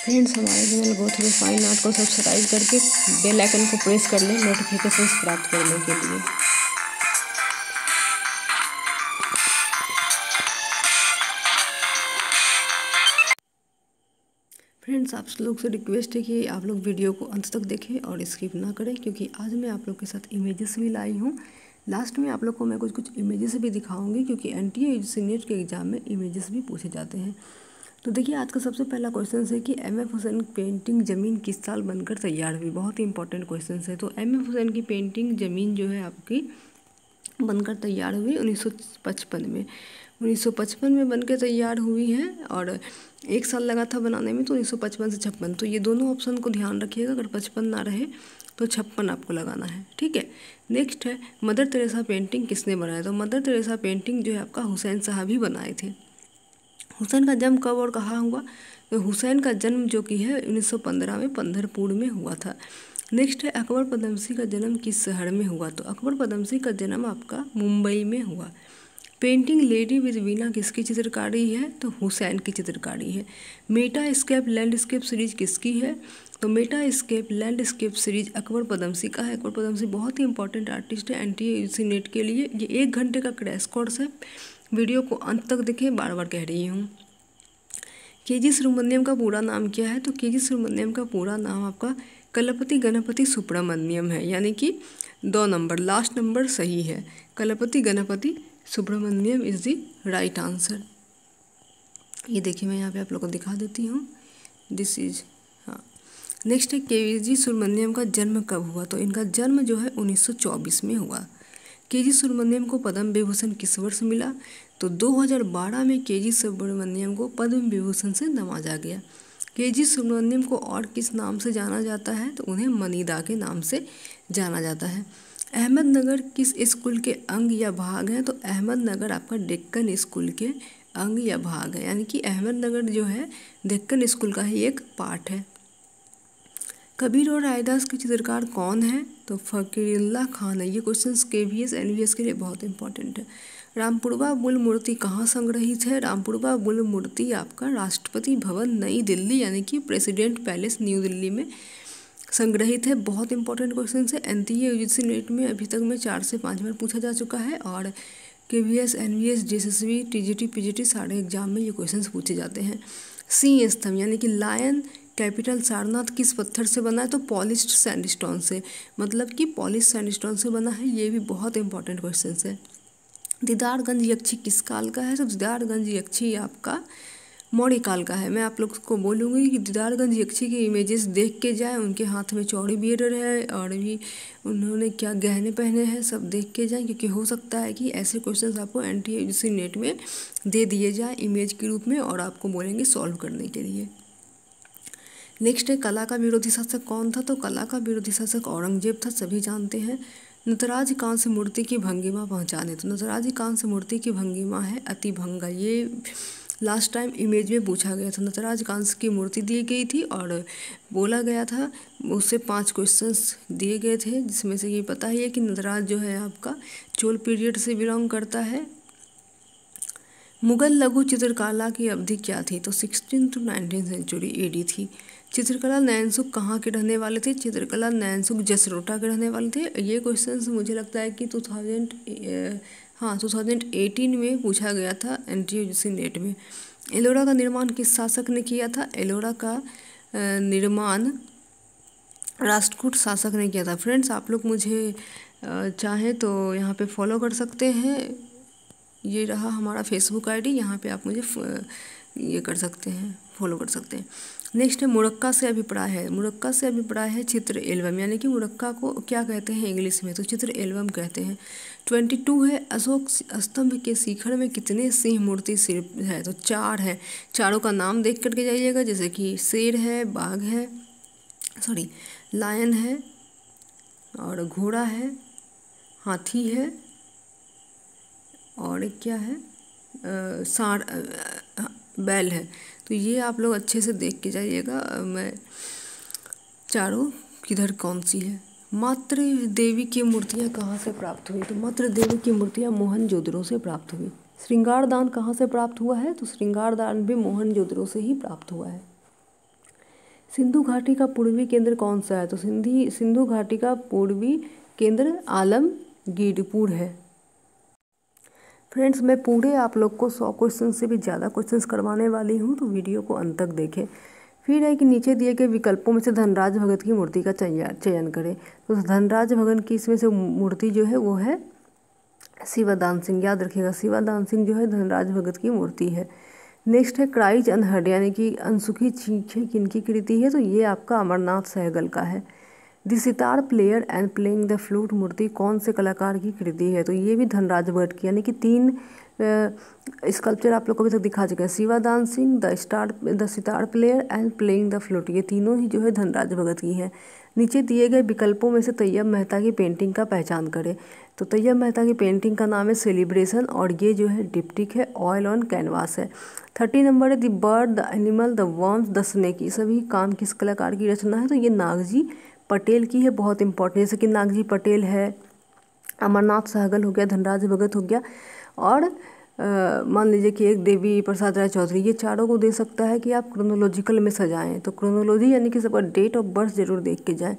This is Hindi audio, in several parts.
फ्रेंड्स हमारे channel go through fine art को सब्सक्राइब करके बेल आइकन को प्रेस कर लें नोटिफिकेशन प्राप्त करने के लिए। फ्रेंड्स आप लोग से रिक्वेस्ट है कि आप लोग वीडियो को अंत तक देखें और स्किप ना करें, क्योंकि आज मैं आप लोग के साथ इमेजेस भी लाई हूँ। लास्ट में आप लोग को मैं कुछ कुछ इमेजेस भी दिखाऊँगी, क्योंकि एन टी नेट के एग्ज़ाम में इमेजेस भी पूछे जाते हैं। तो देखिए, आज का सबसे पहला क्वेश्चन है कि एम एफ़ हुसैन पेंटिंग ज़मीन किस साल बनकर तैयार हुई? बहुत ही इंपॉर्टेंट क्वेश्चन है। तो एम एफ़ हुसैन की पेंटिंग ज़मीन जो है आपकी बनकर तैयार हुई 1955 में। 1955 में बनकर तैयार हुई है और एक साल लगा था बनाने में तो 1955 से छप्पन। तो ये दोनों ऑप्शन को ध्यान रखिएगा, अगर पचपन ना रहे तो छप्पन आपको लगाना है, ठीक है? नेक्स्ट है मदर तेरेसा पेंटिंग किसने बनाया? तो मदर तेरेसा पेंटिंग जो है आपका हुसैन साहब ही बनाए थे। हुसैन का जन्म कब और कहाँ हुआ? तो हुसैन का जन्म जो कि है 1915 में पंधरपुर में हुआ था। नेक्स्ट है, अकबर पदमसी का जन्म किस शहर में हुआ? तो अकबर पदमसी का जन्म आपका मुंबई में हुआ। पेंटिंग लेडी विद वीना किसकी चित्रकारी है? तो हुसैन की चित्रकारी है। मेटा स्केप लैंडस्केप सीरीज़ किसकी है? तो metascape landscape series Akbar Padamsee का है। अकबर पदमसी बहुत ही इंपॉर्टेंट आर्टिस्ट है एन टी नेट के लिए। ये एक घंटे का क्रैश कोर्स है। वीडियो को अंत तक देखें बार बार कह रही हूँ। के जी सुब्रमण्यम का पूरा नाम क्या है? तो के जी सुब्रमण्यम का पूरा नाम आपका कलपति गणपति सुब्रमण्यम है, यानी कि दो नंबर, लास्ट नंबर सही है। Kalpathi Ganapathi Subramanyan is the right answer. ये देखिए, मैं यहाँ पे आप लोगों को दिखा देती हूँ। दिस इज़ हाँ। नेक्स्ट है के जी सुब्रमण्यम का जन्म कब हुआ? तो इनका जन्म जो है 1924 में हुआ। के जी सुब्रमण्यम को पद्म विभूषण किस वर्ष मिला? तो 2012 में के जी सुब्रमण्यम को पद्म विभूषण से नवाजा गया। के जी सुब्रमण्यम को और किस नाम से जाना जाता है? तो उन्हें मनीदा के नाम से जाना जाता है। अहमदनगर किस स्कूल के अंग या भाग हैं? तो अहमदनगर आपका डेक्कन स्कूल के अंग या भाग है। यानी कि अहमदनगर जो है, डेक्कन स्कूल का ही एक पार्ट है। कबीर और रायदास के चित्रकार कौन है? तो फ़कीरुल्लाह खान है। ये question K V S N V S के लिए बहुत इंपॉर्टेंट है। रामपुरवा मूल मूर्ति कहाँ संग्रहित है? रामपुरवा मूल मूर्ति आपका राष्ट्रपति भवन, नई दिल्ली, यानी कि प्रेसिडेंट पैलेस, न्यू दिल्ली में संग्रहित है। बहुत इंपॉर्टेंट क्वेश्चन है। एन टी यूजीसी, नेट में अभी तक में चार से पाँच बार पूछा जा चुका है और K V S N V S G S T G T P G T सारे एग्ज़ाम में ये क्वेश्चन पूछे जाते हैं। सी स्तंभ यानी कि लायन कैपिटल सारनाथ किस पत्थर से बना है? तो पॉलिश्ड सैंडस्टोन से। मतलब कि पॉलिश सैंडस्टोन से बना है, ये भी बहुत इंपॉर्टेंट क्वेश्चन है। दीदारगंज यक्षी किस काल का है? तो दीदारगंज यक्षी आपका मौर्य काल का है। मैं आप लोग को बोलूँगी कि दीदारगंज यक्षी की इमेजेस देख के जाए, उनके हाथ में चौड़ी बियर है और भी उन्होंने क्या गहने पहने हैं, सब देख के जाएँ, क्योंकि हो सकता है कि ऐसे क्वेश्चंस आपको एन टी नेट में दे दिए जाए इमेज के रूप में और आपको बोलेंगे सॉल्व करने के लिए। नेक्स्ट है, कला का विरोधी शासक कौन था? तो कला का विरोधी शासक औरंगज़ेब था, सभी जानते हैं। नटराज कांस मूर्ति की भंगिमा पहचाने। तो नटराज कांस मूर्ति की भंगिमा है अति भंगा ये लास्ट टाइम इमेज में पूछा गया था। नतराज कांस की मूर्ति दी गई थी और बोला गया था, उससे पाँच क्वेश्चंस दिए गए थे, जिसमें से ये पता ही है कि नतराज जो है आपका चोल पीरियड से बिलोंग करता है। मुगल लघु चित्रकला की अवधि क्या थी? तो sixteen to nineteen century AD थी। चित्रकला नैनसुख कहाँ के रहने वाले थे? चित्रकला नैनसुख जसरोटा के रहने वाले थे। ये क्वेश्चन मुझे लगता है कि टू थाउज़ेंड हाँ टू थाउज़ेंड एटीन में पूछा गया था एन टी नेट में। एलोरा का निर्माण किस शासक ने किया था? एलोरा का निर्माण राष्ट्रकूट शासक ने किया था। फ्रेंड्स आप लोग मुझे चाहें तो यहाँ पे फॉलो कर सकते हैं। ये रहा हमारा फेसबुक आईडी यहाँ पे आप मुझे ये कर सकते हैं फॉलो कर सकते हैं। नेक्स्ट है, मुरक्का से अभिप्राय है। मुरक्का से अभिप्राय है चित्र एल्बम। यानी कि मुरक्का को क्या कहते हैं इंग्लिश में? तो चित्र एल्बम कहते हैं, ट्वेंटी टू है, अशोक स्तंभ के शिखर में कितने सिंह मूर्ति सिर है? तो चार है। चारों का नाम देख करके जाइएगा, जैसे कि शेर है, बाघ है सॉरी लायन है, और घोड़ा है, हाथी है और एक क्या है? साढ़ बैल है। तो ये आप लोग अच्छे से देख के जाइएगा मैं चारों, किधर कौन सी है? मात्र देवी की मूर्तियाँ कहाँ से प्राप्त हुई? तो मात्र देवी की मूर्तियाँ मोहन जोदड़ों से प्राप्त हुई। श्रृंगार दान कहाँ से प्राप्त हुआ है? तो श्रृंगार दान भी मोहन जोदड़ों से ही प्राप्त हुआ है। सिंधु घाटी का पूर्वी केंद्र कौन सा है? तो सिंधी, सिंधु घाटी का पूर्वी केंद्र आलमगीरपुर है। फ्रेंड्स मैं पूरे आप लोग को सौ क्वेश्चन से भी ज़्यादा क्वेश्चंस करवाने वाली हूँ तो वीडियो को अंत तक देखें। फिर है कि नीचे दिए गए विकल्पों में से धनराज भगत की मूर्ति का चयन करें। तो धनराज भगत की इसमें से मूर्ति जो है, वो है शिवादान सिंह। याद रखिएगा, शिवादान सिंह जो है, धनराज भगत की मूर्ति है। नेक्स्ट है, क्राइज अनहर्ड यानी कि अनसुखी चीखें किनकी कृति है तो ये आपका अमरनाथ सहगल का है। The sitar player and playing the flute मूर्ति, कौन से कलाकार की कृति है? तो ये भी धनराज भट्ट की, यानी कि तीन स्कल्पचर आप लोग को अभी तक दिखा चुके हैं। Shivadan Singh, the star, the sitar player and playing the flute, ये तीनों ही जो है धनराज भगत की हैं। नीचे दिए गए विकल्पों में से तैयब मेहता की पेंटिंग का पहचान करें। तो तैयब मेहता की पेंटिंग का नाम है सेलिब्रेशन और ये जो है डिप्टिक है ऑयल ऑन कैनवास है। थर्टी नंबर है the bird, the animal, the worms the snake, ये सभी काम किस कलाकार की रचना है? तो ये नागजी पटेल की है, बहुत इंपॉर्टेंट जैसे कि नागजी पटेल है, अमरनाथ सहगल हो गया, धनराज भगत हो गया और मान लीजिए कि एक देवी प्रसाद राय चौधरी, ये चारों को दे सकता है कि आप क्रोनोलॉजिकल में सजाएँ। तो क्रोनोलॉजी यानी कि सबका डेट ऑफ़ बर्थ ज़रूर देख के जाएँ।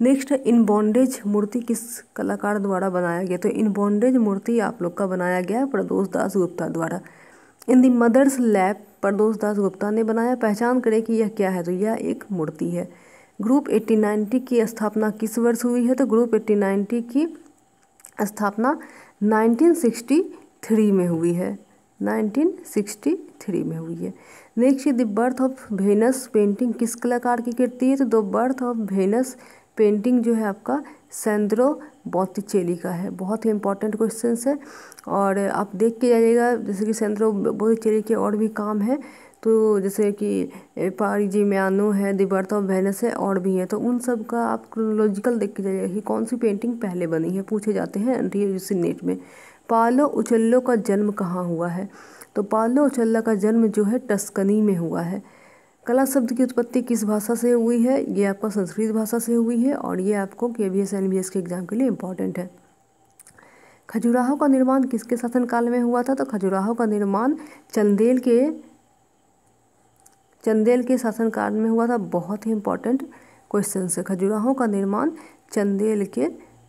नेक्स्ट है इन बॉन्डेज मूर्ति किस कलाकार द्वारा बनाया गया? तो इन बॉन्डेज मूर्ति आप लोग का बनाया गया है प्रदोष दास गुप्ता द्वारा। In the mother's lap Pradosh Das Gupta ने बनाया। पहचान करें कि यह क्या है? तो यह एक मूर्ति है। ग्रुप एट्टी नाइन्टी की स्थापना किस वर्ष हुई है? तो ग्रुप एट्टी नाइन्टी की स्थापना नाइनटीन सिक्सटी थ्री में हुई है। 1963 में हुई है। Next the birth of Venus painting किस कलाकार की कृति है? तो the birth of Venus painting जो है आपका सेंद्रो बोतिचेली का है। बहुत ही इंपॉर्टेंट क्वेश्चन है। और आप देख के जाइएगा, जैसे कि सेंद्रो बोतिचेली के और भी काम है। तो जैसे कि पारिजी म्यानो है द बर्थ ऑफ़ वेनस है, और भी है तो उन सब का आप क्रोनोलॉजिकल देख के जाइए कि कौन सी पेंटिंग पहले बनी है, पूछे जाते हैं एन में। पालो उचल्लो का जन्म कहाँ हुआ है? तो पालो उचल्ला का जन्म जो है टस्कनी में हुआ है। कला शब्द की उत्पत्ति किस भाषा से हुई है? ये आपका संस्कृत भाषा से हुई है, और ये आपको K B S N B S के एग्ज़ाम के लिए इंपॉर्टेंट है। खजुराहो का निर्माण किसके शासनकाल में हुआ था? तो खजुराहो का निर्माण चंदेल के चंदेल के शासनकाल में हुआ था बहुत ही इम्पोर्टेंट क्वेश्चन है खजुराहो का निर्माण चंदेल के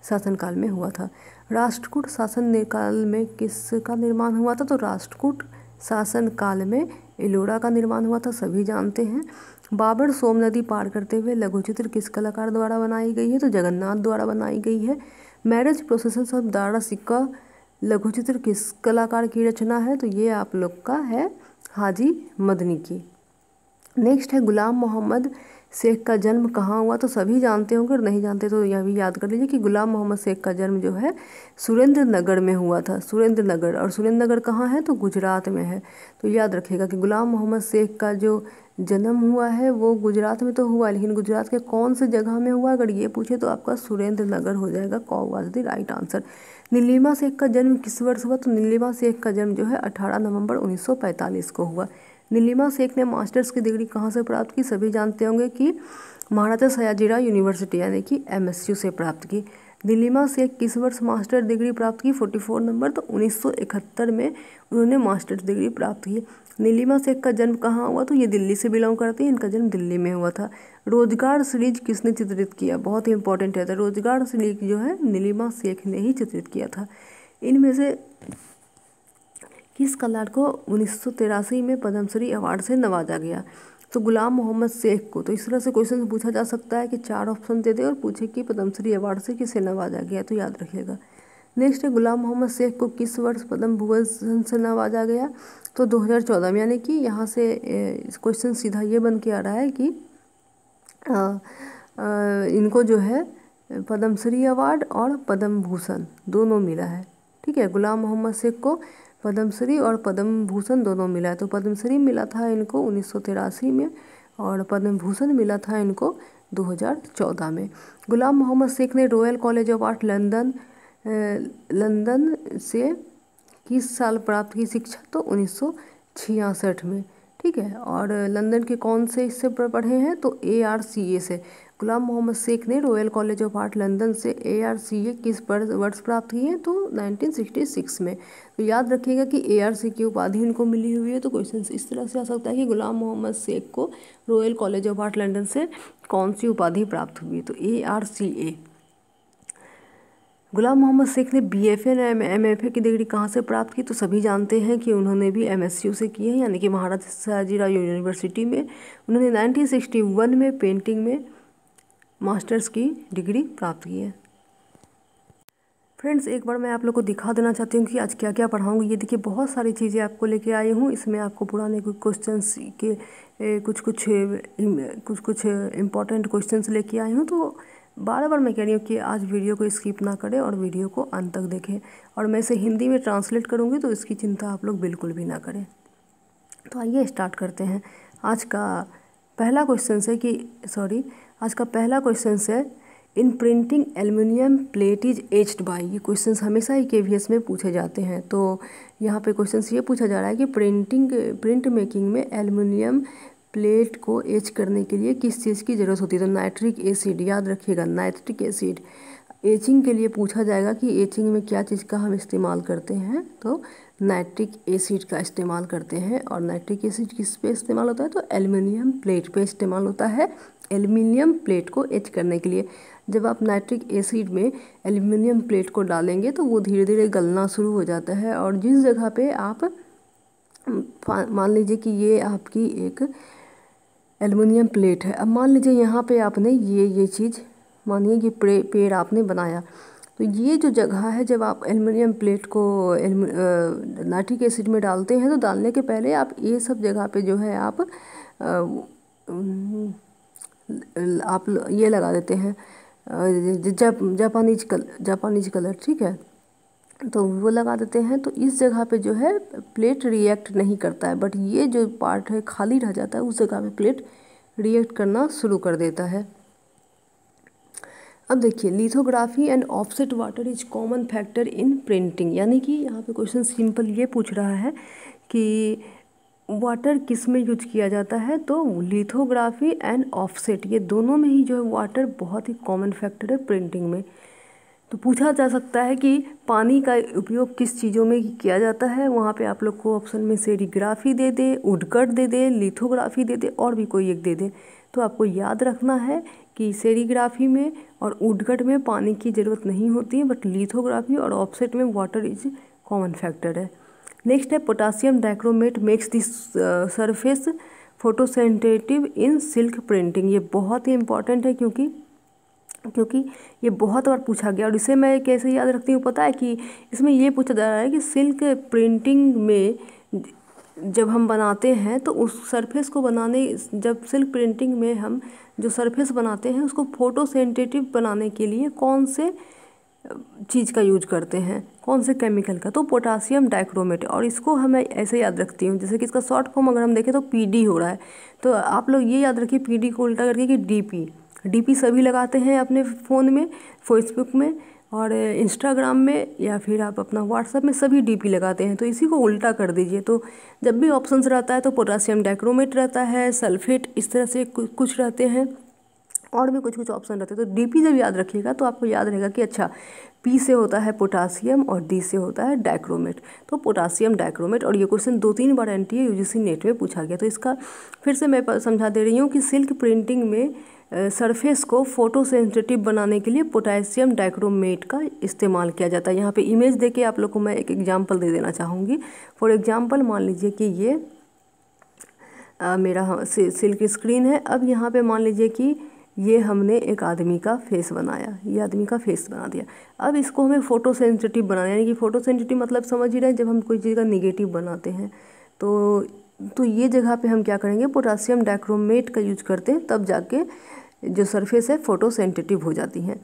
शासनकाल में हुआ था। राष्ट्रकूट शासन काल में किसका निर्माण हुआ था? तो राष्ट्रकूट शासन काल में एलोरा का निर्माण हुआ था, सभी जानते हैं। बाबर सोम नदी पार करते हुए लघुचित्र किस कलाकार द्वारा बनाई गई है? तो जगन्नाथ द्वारा बनाई गई है। मैरिज प्रोसेसन ऑफ़ दारा सिक्का लघुचित्र किस कलाकार की रचना है? तो ये आप लोग का है हाजी मदनी की। नेक्स्ट है, गुलाम मोहम्मद शेख का जन्म कहाँ हुआ? तो सभी जानते होंगे और नहीं जानते तो यह भी याद कर लीजिए कि गुलाम मोहम्मद शेख का जन्म जो है सुरेंद्र नगर में हुआ था सुरेंद्र नगर और सुरेंद्र नगर कहाँ है? तो गुजरात में है। तो याद रखिएगा कि गुलाम मोहम्मद शेख का जो जन्म हुआ है, वो गुजरात में तो हुआ, लेकिन गुजरात के कौन से जगह में हुआ? अगर ये पूछे तो आपका सुरेंद्र नगर हो जाएगा। Who was the right answer. Nilima Sheikh का जन्म किस वर्ष हुआ? तो नीलिमा शेख का जन्म जो है, अठारह नवंबर 1945 को हुआ। नीलिमा शेख ने मास्टर्स की डिग्री कहाँ से प्राप्त की? सभी जानते होंगे कि महाराजा सयाजीरा यूनिवर्सिटी, यानी कि एमएसयू से प्राप्त की। नीलिमा शेख किस वर्ष मास्टर डिग्री प्राप्त की? 44 नंबर तो 1971 में उन्होंने मास्टर्स डिग्री प्राप्त की। नीलिमा शेख का जन्म कहाँ हुआ? तो ये दिल्ली से बिलोंग करती है। इनका जन्म दिल्ली में हुआ था। रोज़गार सीरीज़ किसने चित्रित किया? बहुत ही इंपॉर्टेंट है। तो रोज़गार सीरीज़ जो है, नीलिमा शेख ने ही चित्रित किया था। इनमें से किस कलाकार को उन्नीस सौ तिरासी में पद्मश्री अवार्ड से नवाजा गया। तो गुलाम मोहम्मद शेख को तो इस तरह से क्वेश्चन पूछा जा सकता है कि चार ऑप्शन दे दे और पूछे कि पद्मश्री अवार्ड से किसे नवाजा गया तो याद रखिएगा। नेक्स्ट है गुलाम मोहम्मद शेख को किस वर्ष पद्म भूषण से नवाजा गया? तो 2014 में यानी कि यहाँ से क्वेश्चन सीधा ये बन के आ रहा है कि आ, आ, इनको जो है पद्मश्री अवार्ड और पद्म भूषण दोनों मिला है। ठीक है गुलाम मोहम्मद शेख को पद्मश्री और पद्म भूषण दोनों मिला। है तो पद्मश्री मिला था इनको उन्नीस सौ तिरासी में और पद्म भूषण मिला था इनको 2014 में। गुलाम मोहम्मद शेख ने Royal College of Art London London से किस साल प्राप्त की शिक्षा? तो उन्नीस सौ छियासठ में। ठीक है? और लंदन के कौन से इससे पढ़े हैं? तो ए आर सी ए से। गुलाम मोहम्मद शेख ने Royal College of Art London से ए आर सी ए किस पर वर्ष प्राप्त किए हैं तो 1966 में। तो याद रखिएगा कि ए आर सी की उपाधि इनको मिली हुई है तो क्वेश्चन इस तरह से आ सकता है कि गुलाम मोहम्मद शेख को Royal College of Art London से कौन सी उपाधि प्राप्त हुई तो A R C A Ghulam Mohammed Sheikh ने B F N M M F A की डिग्री कहाँ से प्राप्त की? तो सभी जानते हैं कि उन्होंने भी एम एस यू से की है, यानी कि महाराजा साजीराव यूनिवर्सिटी में। उन्होंने 1961 में पेंटिंग में मास्टर्स की डिग्री प्राप्त की है। फ्रेंड्स, एक बार मैं आप लोग को दिखा देना चाहती हूँ कि आज क्या क्या पढ़ाऊँगी। ये देखिए, बहुत सारी चीज़ें आपको लेके आई हूँ। इसमें आपको पुराने क्वेश्चन के कुछ कुछ कुछ कुछ इंपॉर्टेंट क्वेश्चंस लेके आई हूँ। तो बार बार मैं कह रही हूँ कि आज वीडियो को स्किप ना करें और वीडियो को अंत तक देखें। और मैं इसे हिंदी में ट्रांसलेट करूँगी तो इसकी चिंता आप लोग बिल्कुल भी ना करें। तो आइए स्टार्ट करते हैं। आज का पहला क्वेश्चन है कि सॉरी आज का पहला क्वेश्चन है in printing aluminium plate is etched by ये क्वेश्चन हमेशा ही के में पूछे जाते हैं। तो यहाँ पे क्वेश्चन ये पूछा जा रहा है कि प्रिंटिंग प्रिंट मेकिंग में एल्यूमिनियम प्लेट को एच करने के लिए किस चीज़ की ज़रूरत होती है? तो नाइट्रिक एसिड याद रखिएगा नाइट्रिक एसिड एचिंग के लिए पूछा जाएगा कि एचिंग में क्या चीज़ का हम इस्तेमाल करते हैं तो नाइट्रिक एसिड का इस्तेमाल करते हैं और नाइट्रिक एसिड किस पे इस्तेमाल होता है तो एल्युमिनियम प्लेट पे इस्तेमाल होता है, एल्युमिनियम प्लेट को एच करने के लिए। जब आप नाइट्रिक एसिड में एल्युमिनियम प्लेट को डालेंगे तो वो धीरे धीरे गलना शुरू हो जाता है और जिस जगह पे आप, मान लीजिए कि ये आपकी एक एलुमिनियम प्लेट है, अब मान लीजिए यहाँ पे आपने ये ये चीज़ मानिए ये पेड़ आपने बनाया। तो ये जो जगह है, जब आप एलुमिनियम प्लेट को नाइट्रिक एसिड में डालते हैं तो डालने के पहले आप ये सब जगह पे जो है आप आप ये लगा देते हैं। जप, जापानीज कल, जापानीज कलर, ठीक है? तो वो लगा देते हैं तो इस जगह पे जो है, प्लेट रिएक्ट नहीं करता है, बट ये जो पार्ट है, खाली रह जाता है, उस जगह पे प्लेट रिएक्ट करना शुरू कर देता है। अब देखिए lithography and offset water is common factor in printing यानी कि यहाँ पे क्वेश्चन सिंपल ये पूछ रहा है कि वाटर किसमें यूज़ किया जाता है? तो लिथोग्राफी एंड ऑफसेट ये दोनों में ही जो है वाटर बहुत ही कॉमन फैक्टर है प्रिंटिंग में। तो पूछा जा सकता है कि पानी का उपयोग किस चीज़ों में किया जाता है? वहाँ पे आप लोग को ऑप्शन में सेरीग्राफी दे दे उडकट दे दे लिथोग्राफी दे दे और भी कोई एक दे दे। तो आपको याद रखना है कि सेरीग्राफी में और उडकट में पानी की ज़रूरत नहीं होती है बट लिथोग्राफी और ऑफसेट में वाटर इज़ कॉमन फैक्टर है। नेक्स्ट है potassium dichromate makes this surface photosensitive in silk printing ये बहुत ही इंपॉर्टेंट है क्योंकि क्योंकि ये बहुत बार पूछा गया और इसे मैं कैसे याद रखती हूँ, पता है कि इसमें ये पूछा जा रहा है कि सिल्क प्रिंटिंग में जब हम बनाते हैं तो उस सरफेस को बनाने, जब सिल्क प्रिंटिंग में हम जो सरफेस बनाते हैं, उसको फ़ोटो सेंटेटिव बनाने के लिए कौन से चीज़ का यूज़ करते हैं? कौन से केमिकल का? तो पोटासियम डाइक्रोमेट और इसको हमें ऐसे याद रखती हूँ, जैसे कि इसका शॉर्ट फॉर्म अगर हम देखें तो पीडी हो रहा है। तो आप लोग ये याद रखिए पीडी को उल्टा करके कि डीपी डीपी सभी लगाते हैं अपने फ़ोन में फेसबुक में और इंस्टाग्राम में या फिर आप अपना व्हाट्सअप में सभी डीपी लगाते हैं तो इसी को उल्टा कर दीजिए। तो जब भी ऑप्शंस रहता है तो पोटासियम डाइक्रोमेट रहता है सल्फेट इस तरह से कुछ रहते हैं, और भी कुछ कुछ ऑप्शन रहते हैं। तो डीपी जब याद रखिएगा तो आपको याद रहेगा कि अच्छा पी से होता है पोटासियम और डी से होता है डाइक्रोमेट तो पोटासियम डाइक्रोमेट और ये क्वेश्चन दो तीन बार एन टी नेट में पूछा गया। तो इसका फिर से मैं समझा दे रही हूँ कि सिल्क प्रिंटिंग में सरफेस को फ़ोटो सेंसिटिव बनाने के लिए पोटेशियम डाइक्रोमेट का इस्तेमाल किया जाता है। यहाँ पे इमेज देके आप लोग को मैं एक एग्जांपल दे देना चाहूँगी। फॉर एग्जांपल मान लीजिए कि ये आ, मेरा हाँ, सिल्क स्क्रीन है। अब यहाँ पे मान लीजिए कि ये हमने एक आदमी का फेस बनाया ये आदमी का फेस बना दिया। अब इसको हमें फ़ोटो सेंसिटिव बनाना यानी कि फ़ोटो सेंसिटिव मतलब समझ ही रहे जब हम कोई चीज़ का निगेटिव बनाते हैं तो तो ये जगह पे हम क्या करेंगे पोटासियम डाइक्रोमेट का यूज़ करते हैं तब जाके जो सरफेस है फ़ोटो सेंटेटिव हो जाती हैं।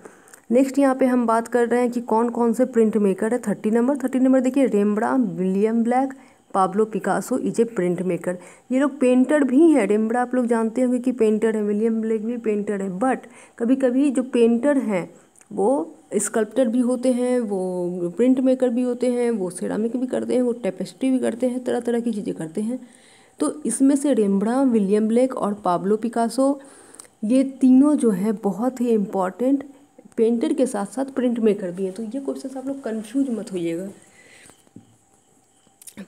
नेक्स्ट यहाँ पे हम बात कर रहे हैं कि कौन कौन से प्रिंट मेकर है। थर्टी नंबर थर्टी नंबर देखिए Rembrandt William Blake Pablo Picasso is a print maker ये लोग पेंटर भी हैं। रेमब्रा आप लोग जानते होंगे कि पेंटर है विलियम ब्लैक भी पेंटर है। बट कभी कभी जो पेंटर हैं, वो स्कल्प्टर भी होते हैं, वो प्रिंट मेकर भी होते हैं, वो सेरामिक भी करते हैं, वो टेपेस्ट्री भी करते हैं तरह तरह की चीज़ें करते हैं। तो इसमें से रेम्ब्रा विलियम ब्लेक और पाब्लो पिकासो ये तीनों जो है बहुत ही इंपॉर्टेंट पेंटर के साथ साथ प्रिंट मेकर भी हैं। तो ये क्वेश्चन आप लोग कन्फ्यूज़ मत होइएगा।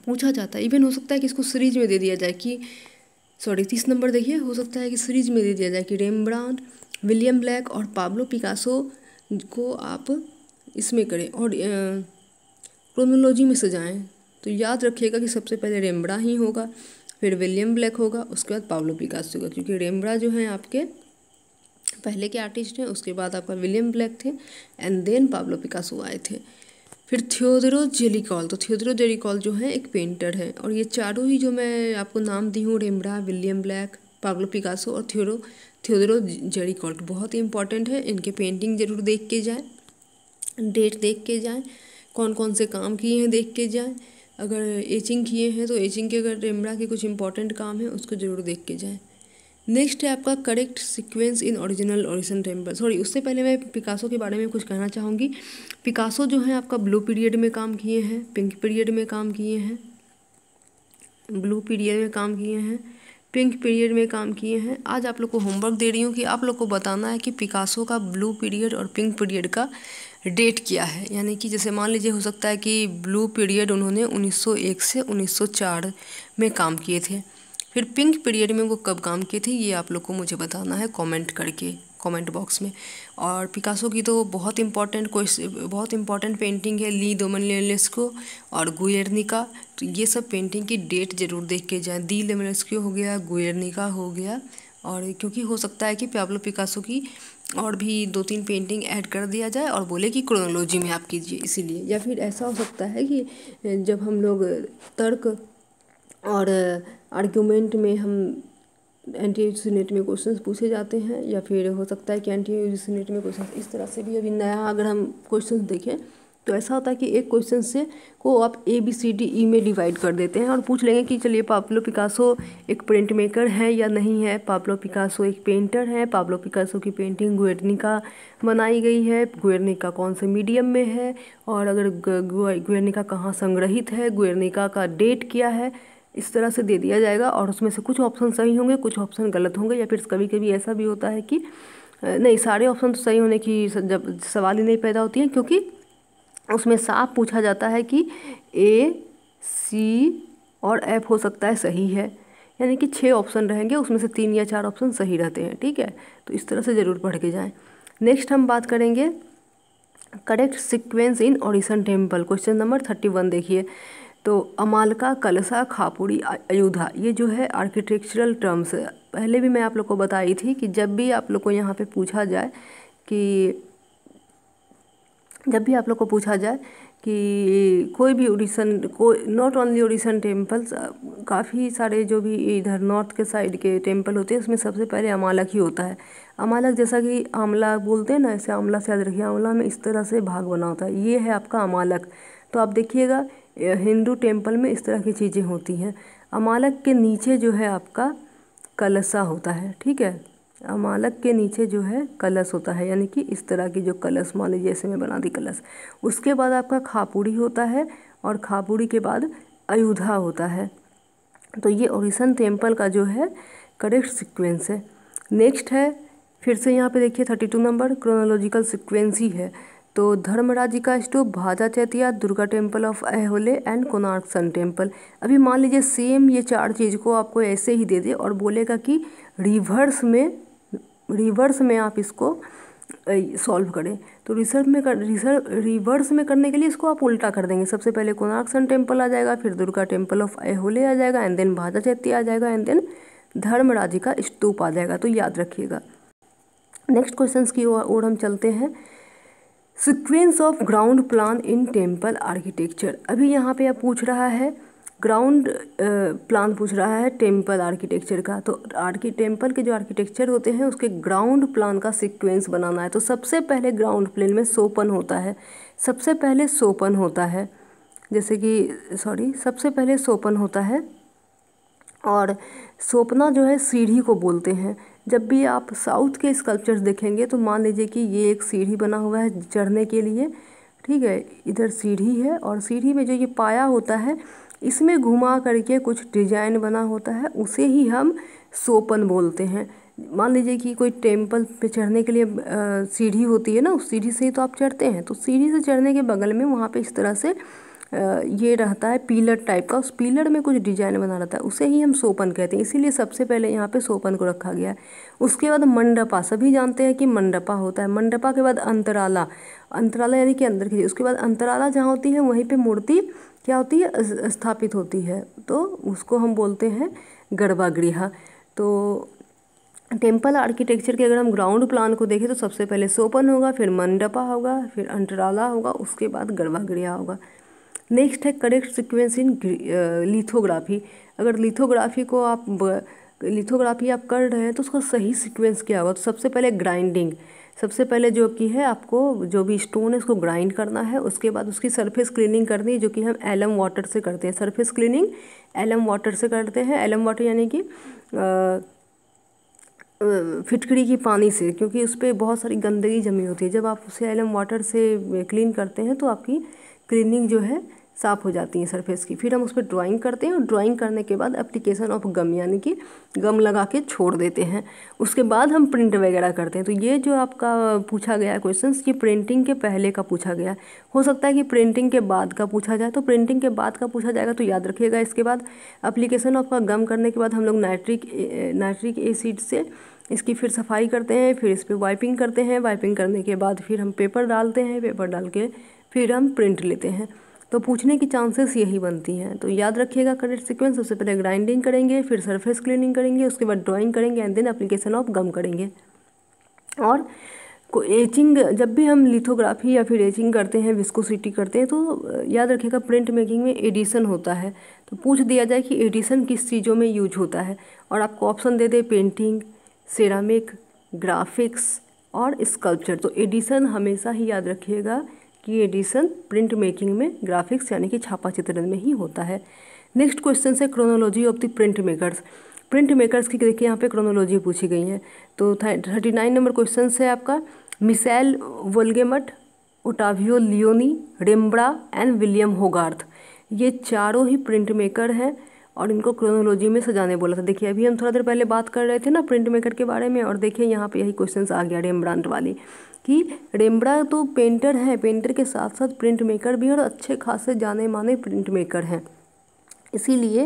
पूछा जाता है। इवन हो सकता है कि इसको सीरीज़ में दे दिया जाए कि सॉरी तीस नंबर देखिए, हो सकता है कि सीरीज़ में दे दिया जाए कि रेमब्रांड विलियम ब्लैक और पाब्लो पिकासो को आप इसमें करें और क्रोनोलॉजी में सजाएँ। तो याद रखिएगा कि सबसे पहले रेमब्रा ही होगा, फिर विलियम ब्लैक होगा, उसके बाद पाब्लो पिकासो होगा, क्योंकि रेमब्रा जो है आपके पहले के आर्टिस्ट हैं, उसके बाद आपका विलियम ब्लैक थे एंड देन पाब्लो पिकासो आए थे। फिर थियोदरो जेलिकॉल तो थियोदरो जेलिकॉल जो है, एक पेंटर है, और ये चारों ही जो मैं आपको नाम दी हूँ Rembrandt William Blake Pablo Picasso और थियोरो थियोदरो जेरिकॉल बहुत ही इंपॉर्टेंट है, इनके पेंटिंग ज़रूर देख के जाएँ डेट देख के जाएँ कौन कौन से काम किए हैं देख के जाएँ, अगर एचिंग किए हैं तो एचिंग के अगर रेमब्रा के कुछ इंपॉर्टेंट काम है, उसको ज़रूर देख के जाएँ। नेक्स्ट है आपका correct sequence in original origin temple sorry उससे पहले मैं पिकासो के बारे में कुछ कहना चाहूँगी। पिकासो जो है, आपका ब्लू पीरियड में काम किए हैं पिंक पीरियड में काम किए हैं ब्लू पीरियड में काम किए हैं पिंक पीरियड में काम किए हैं। आज आप लोग को होमवर्क दे रही हूँ कि आप लोग को बताना है कि पिकासो का ब्लू पीरियड और पिंक पीरियड का डेट क्या है। यानी कि जैसे मान लीजिए, हो सकता है कि ब्लू पीरियड उन्होंने 1901 से 1904 में काम किए थे। फिर पिंक पीरियड में वो कब काम किए थे, ये आप लोग को मुझे बताना है कमेंट करके कमेंट बॉक्स में। और पिकासो की तो बहुत इंपॉर्टेंट बहुत इंपॉर्टेंट पेंटिंग है ली दोमन लेलेस्को और गुएरनिका तो ये सब पेंटिंग की डेट ज़रूर देख के जाएँ। दी लेमलेस्को हो गया गुएरनिका हो गया। और क्योंकि हो सकता है कि प्याब्लो पिकासो की और भी दो तीन पेंटिंग ऐड कर दिया जाए और बोले कि क्रोनोलॉजी में आप कीजिए इसीलिए। या फिर ऐसा हो सकता है कि जब हम लोग तर्क और आर्ग्यूमेंट में हम एन टी नेट में क्वेश्चन पूछे जाते हैं, या फिर हो सकता है कि एन टी नेट में क्वेश्चन इस तरह से भी अभी नया अगर हम क्वेश्चन देखें तो ऐसा होता है कि एक क्वेश्चन से को आप A B C D E में डिवाइड कर देते हैं और पूछ लेंगे कि चलिए पाब्लो पिकासो एक प्रिंट मेकर है या नहीं है? पाब्लो पिकासो एक पेंटर है पाब्लो पिकासो की पेंटिंग गुएर्निका बनाई गई है गुएर्निका कौन से मीडियम में है? और अगर गुएर्निका कहाँ संग्रहित है? गुएर्निका का डेट क्या है? इस तरह से दे दिया जाएगा और उसमें से कुछ ऑप्शन सही होंगे, कुछ ऑप्शन गलत होंगे या फिर कभी कभी ऐसा भी होता है कि नहीं, सारे ऑप्शन तो सही होने की जब सवाल ही नहीं पैदा होती है क्योंकि उसमें साफ़ पूछा जाता है कि ए सी और एफ़ हो सकता है सही है। यानी कि छः ऑप्शन रहेंगे, उसमें से तीन या चार ऑप्शन सही रहते हैं, ठीक है? तो इस तरह से ज़रूर पढ़ के जाएँ। नेक्स्ट हम बात करेंगे correct sequence in Odishan temple question number thirty one देखिए। तो अमालका कलसा खापुड़ी अयोध्या, ये जो है आर्किटेक्चरल टर्म्स पहले भी मैं आप लोग को बताई थी कि जब भी आप लोग को यहाँ पे पूछा जाए कि, जब भी आप लोग को पूछा जाए कि कोई भी ओडिसन को नॉट ओनली ओडिसन टेम्पल्स काफ़ी सारे जो भी इधर नॉर्थ के साइड के टेंपल होते हैं, उसमें सबसे पहले अमालक ही होता है। अमालक जैसा कि आंवला बोलते हैं ना, ऐसे आंवला से याद रखिए, आंवला में इस तरह से भाग बना होता है। ये है आपका अमालक। तो आप देखिएगा हिंदू टेंपल में इस तरह की चीज़ें होती हैं। अमालक के नीचे जो है आपका कलसा होता है, ठीक है? अमालक के नीचे जो है कलश होता है, यानी कि इस तरह की जो कलश मान लीजिए जैसे मैं बना दी कलश उसके बाद आपका खापुड़ी होता है और खापुड़ी के बाद अयोध्या होता है। तो ये ओरिसन टेंपल का जो है करेक्ट सिक्वेंस है। नेक्स्ट है, फिर से यहाँ पे देखिए, thirty two number chronological sequence ही है। तो धर्मराज का stupa Bhaja chaitya Durga temple of Aihole and Konark sun temple अभी मान लीजिए सेम ये चार चीज़ को आपको ऐसे ही दे दे और बोलेगा कि रिवर्स में रिवर्स में आप इसको सॉल्व करें। तो रिसर्व में कर रिसर्च रिवर्स में करने के लिए इसको आप उल्टा कर देंगे। सबसे पहले कोनार्क सन टेंपल आ जाएगा, फिर दुर्गा टेंपल ऑफ़ ऐहोले आ जाएगा, एंड देन भाजा चैत्य आ जाएगा, एंड देन धर्मराज का स्तूप आ जाएगा। तो याद रखिएगा। नेक्स्ट क्वेश्चन की ओर हम चलते हैं। Sequence of ground plan in temple architecture अभी यहाँ पे आप पूछ रहा है ग्राउंड प्लान पूछ रहा है टेंपल आर्किटेक्चर का। तो आर्की टेंपल के जो आर्किटेक्चर होते हैं, उसके ग्राउंड प्लान का सिक्वेंस बनाना है। तो सबसे पहले ग्राउंड प्लेन में सोपन होता है। सबसे पहले सोपन होता है, जैसे कि सॉरी सबसे पहले सोपन होता है और सोपना जो है सीढ़ी को बोलते हैं। जब भी आप साउथ के स्कल्पचर्स देखेंगे तो मान लीजिए कि ये एक सीढ़ी बना हुआ है चढ़ने के लिए। ठीक है, इधर सीढ़ी है और सीढ़ी में जो ये पाया होता है, इसमें घुमा करके कुछ डिज़ाइन बना होता है, उसे ही हम सोपन बोलते हैं। मान लीजिए कि कोई टेंपल पे चढ़ने के लिए सीढ़ी होती है ना, उस सीढ़ी से ही तो आप चढ़ते हैं। तो सीढ़ी से चढ़ने के बगल में वहाँ पे इस तरह से ये रहता है पीलर टाइप का। उस पीलर में कुछ डिज़ाइन बना रहता है। उसे ही हम सोपन कहते हैं। इसीलिए सबसे पहले यहाँ पे सोपन को रखा गया है। उसके बाद मंडपा। सभी जानते हैं कि मंडपा होता है। मंडपा के बाद अंतराला। अंतराला यानी कि अंदर की उसके बाद अंतराला जहाँ होती है, वहीं पर मूर्ति क्या होती है? स्थापित होती है। तो उसको हम बोलते हैं गर्भागृह। तो टेंपल आर्किटेक्चर के अगर हम ग्राउंड प्लान को देखें तो सबसे पहले सोपन होगा, फिर मंडपा होगा, फिर अंतराला होगा, उसके बाद गर्भागृह होगा। नेक्स्ट है करेक्ट सिक्वेंस इन लिथोग्राफी अगर लिथोग्राफी को आप लिथोग्राफी आप कर रहे हैं तो उसका सही सीक्वेंस क्या होगा? तो सबसे पहले ग्राइंडिंग सबसे पहले जो कि है आपको जो भी स्टोन है, उसको ग्राइंड करना है। उसके बाद उसकी सरफेस क्लीनिंग करनी है, जो कि हम एलम वाटर से करते हैं। सरफेस क्लीनिंग एलम वाटर से करते हैं। एलम वाटर यानी कि फिटकड़ी की पानी से, क्योंकि उस पर बहुत सारी गंदगी जमी होती है। जब आप उसे एलम वाटर से क्लीन करते हैं तो आपकी क्लीनिंग जो है साफ़ हो जाती है सरफेस की। फिर हम उस पर ड्राइंग करते हैं और ड्राइंग करने के बाद एप्लीकेशन ऑफ़ गम यानी कि गम लगा के छोड़ देते हैं। उसके बाद हम प्रिंट वगैरह करते हैं। तो ये जो आपका पूछा गया क्वेश्चन ये प्रिंटिंग के पहले का पूछा गया हो। सकता है कि प्रिंटिंग के बाद का पूछा जाए। तो प्रिंटिंग के बाद का पूछा जाएगा तो याद रखिएगा। इसके बाद अप्लीकेशन ऑफ़ गम करने के बाद हम लोग नाइट्रिक नाइट्रिक एसिड से इसकी फिर सफ़ाई करते हैं, फिर इस पर वाइपिंग करते हैं। वाइपिंग करने के बाद फिर हम पेपर डालते हैं। पेपर डाल के फिर हम प्रिंट लेते हैं। तो पूछने की चांसेस यही बनती हैं। तो याद रखिएगा करेक्ट सीक्वेंस सबसे पहले ग्राइंडिंग करेंगे, फिर सरफेस क्लीनिंग करेंगे, उसके बाद ड्राइंग करेंगे and then application of gum करेंगे। और को एचिंग जब भी हम लिथोग्राफी या फिर एचिंग करते हैं विस्कोसिटी करते हैं तो याद रखिएगा प्रिंट मेकिंग में एडिशन होता है। तो पूछ दिया जाए कि एडिशन किस चीज़ों में यूज़ होता है। और आपको ऑप्शन दे दे पेंटिंग सेरामिक ग्राफिक्स और स्कल्पचर तो एडिशन हमेशा ही याद रखिएगा कि एडिशन प्रिंट मेकिंग में ग्राफिक्स यानी कि छापा चित्रण में ही होता है। नेक्स्ट क्वेश्चन है chronology of the print makers print makers की देखिए यहाँ पे क्रोनोलॉजी पूछी गई है। तो थर्टी नाइन नंबर क्वेश्चन है आपका। Missile Wolgemut, Ottavio Leoni, Rembrandt and William Hogarth. ये चारों ही प्रिंट मेकर हैं। और इनको क्रोनोलॉजी में सजाने बोला था। देखिए, अभी हम थोड़ा देर पहले बात कर रहे थे ना प्रिंट मेकर के बारे में और देखिए, यहाँ पे यही क्वेश्चन आ गया रेमब्रांट वाली कि रेमब्रा तो पेंटर हैं पेंटर के साथ साथ प्रिंट मेकर भी और अच्छे खासे जाने माने प्रिंट मेकर हैं। इसीलिए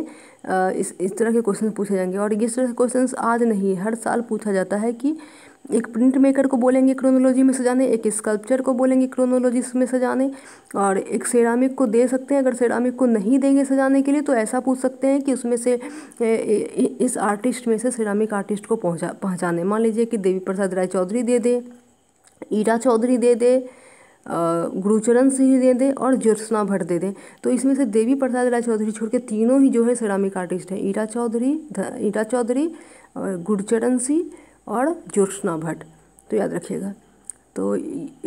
इस इस तरह के क्वेश्चन पूछे जाएँगे और इस तरह के क्वेश्चन आज नहीं, हर साल पूछा जाता है कि एक प्रिंट मेकर को बोलेंगे क्रोनोलॉजी में सजाने, एक स्कल्पचर को बोलेंगे क्रोनोलॉजी में सजाने और एक सेरामिक को दे सकते हैं। अगर सेरामिक को नहीं देंगे सजाने के लिए तो ऐसा पूछ सकते हैं कि उसमें से इस आर्टिस्ट में से सेरामिक आर्टिस्ट को पहुँचा, पहचाने। मान लीजिए कि देवी प्रसाद राय चौधरी दे दे, ईरा चौधरी दे दे गुरुचरण सिंह दे दे और ज्योत्सना भट्ट दे दे। तो इसमें से देवी प्रसाद राय चौधरी छोड़ के तीनों ही जो है सेरामिक आर्टिस्ट हैं। ईरा चौधरी ईरा चौधरी और गुरुचरण सिंह और ज्योत्सना भट्ट तो याद रखिएगा। तो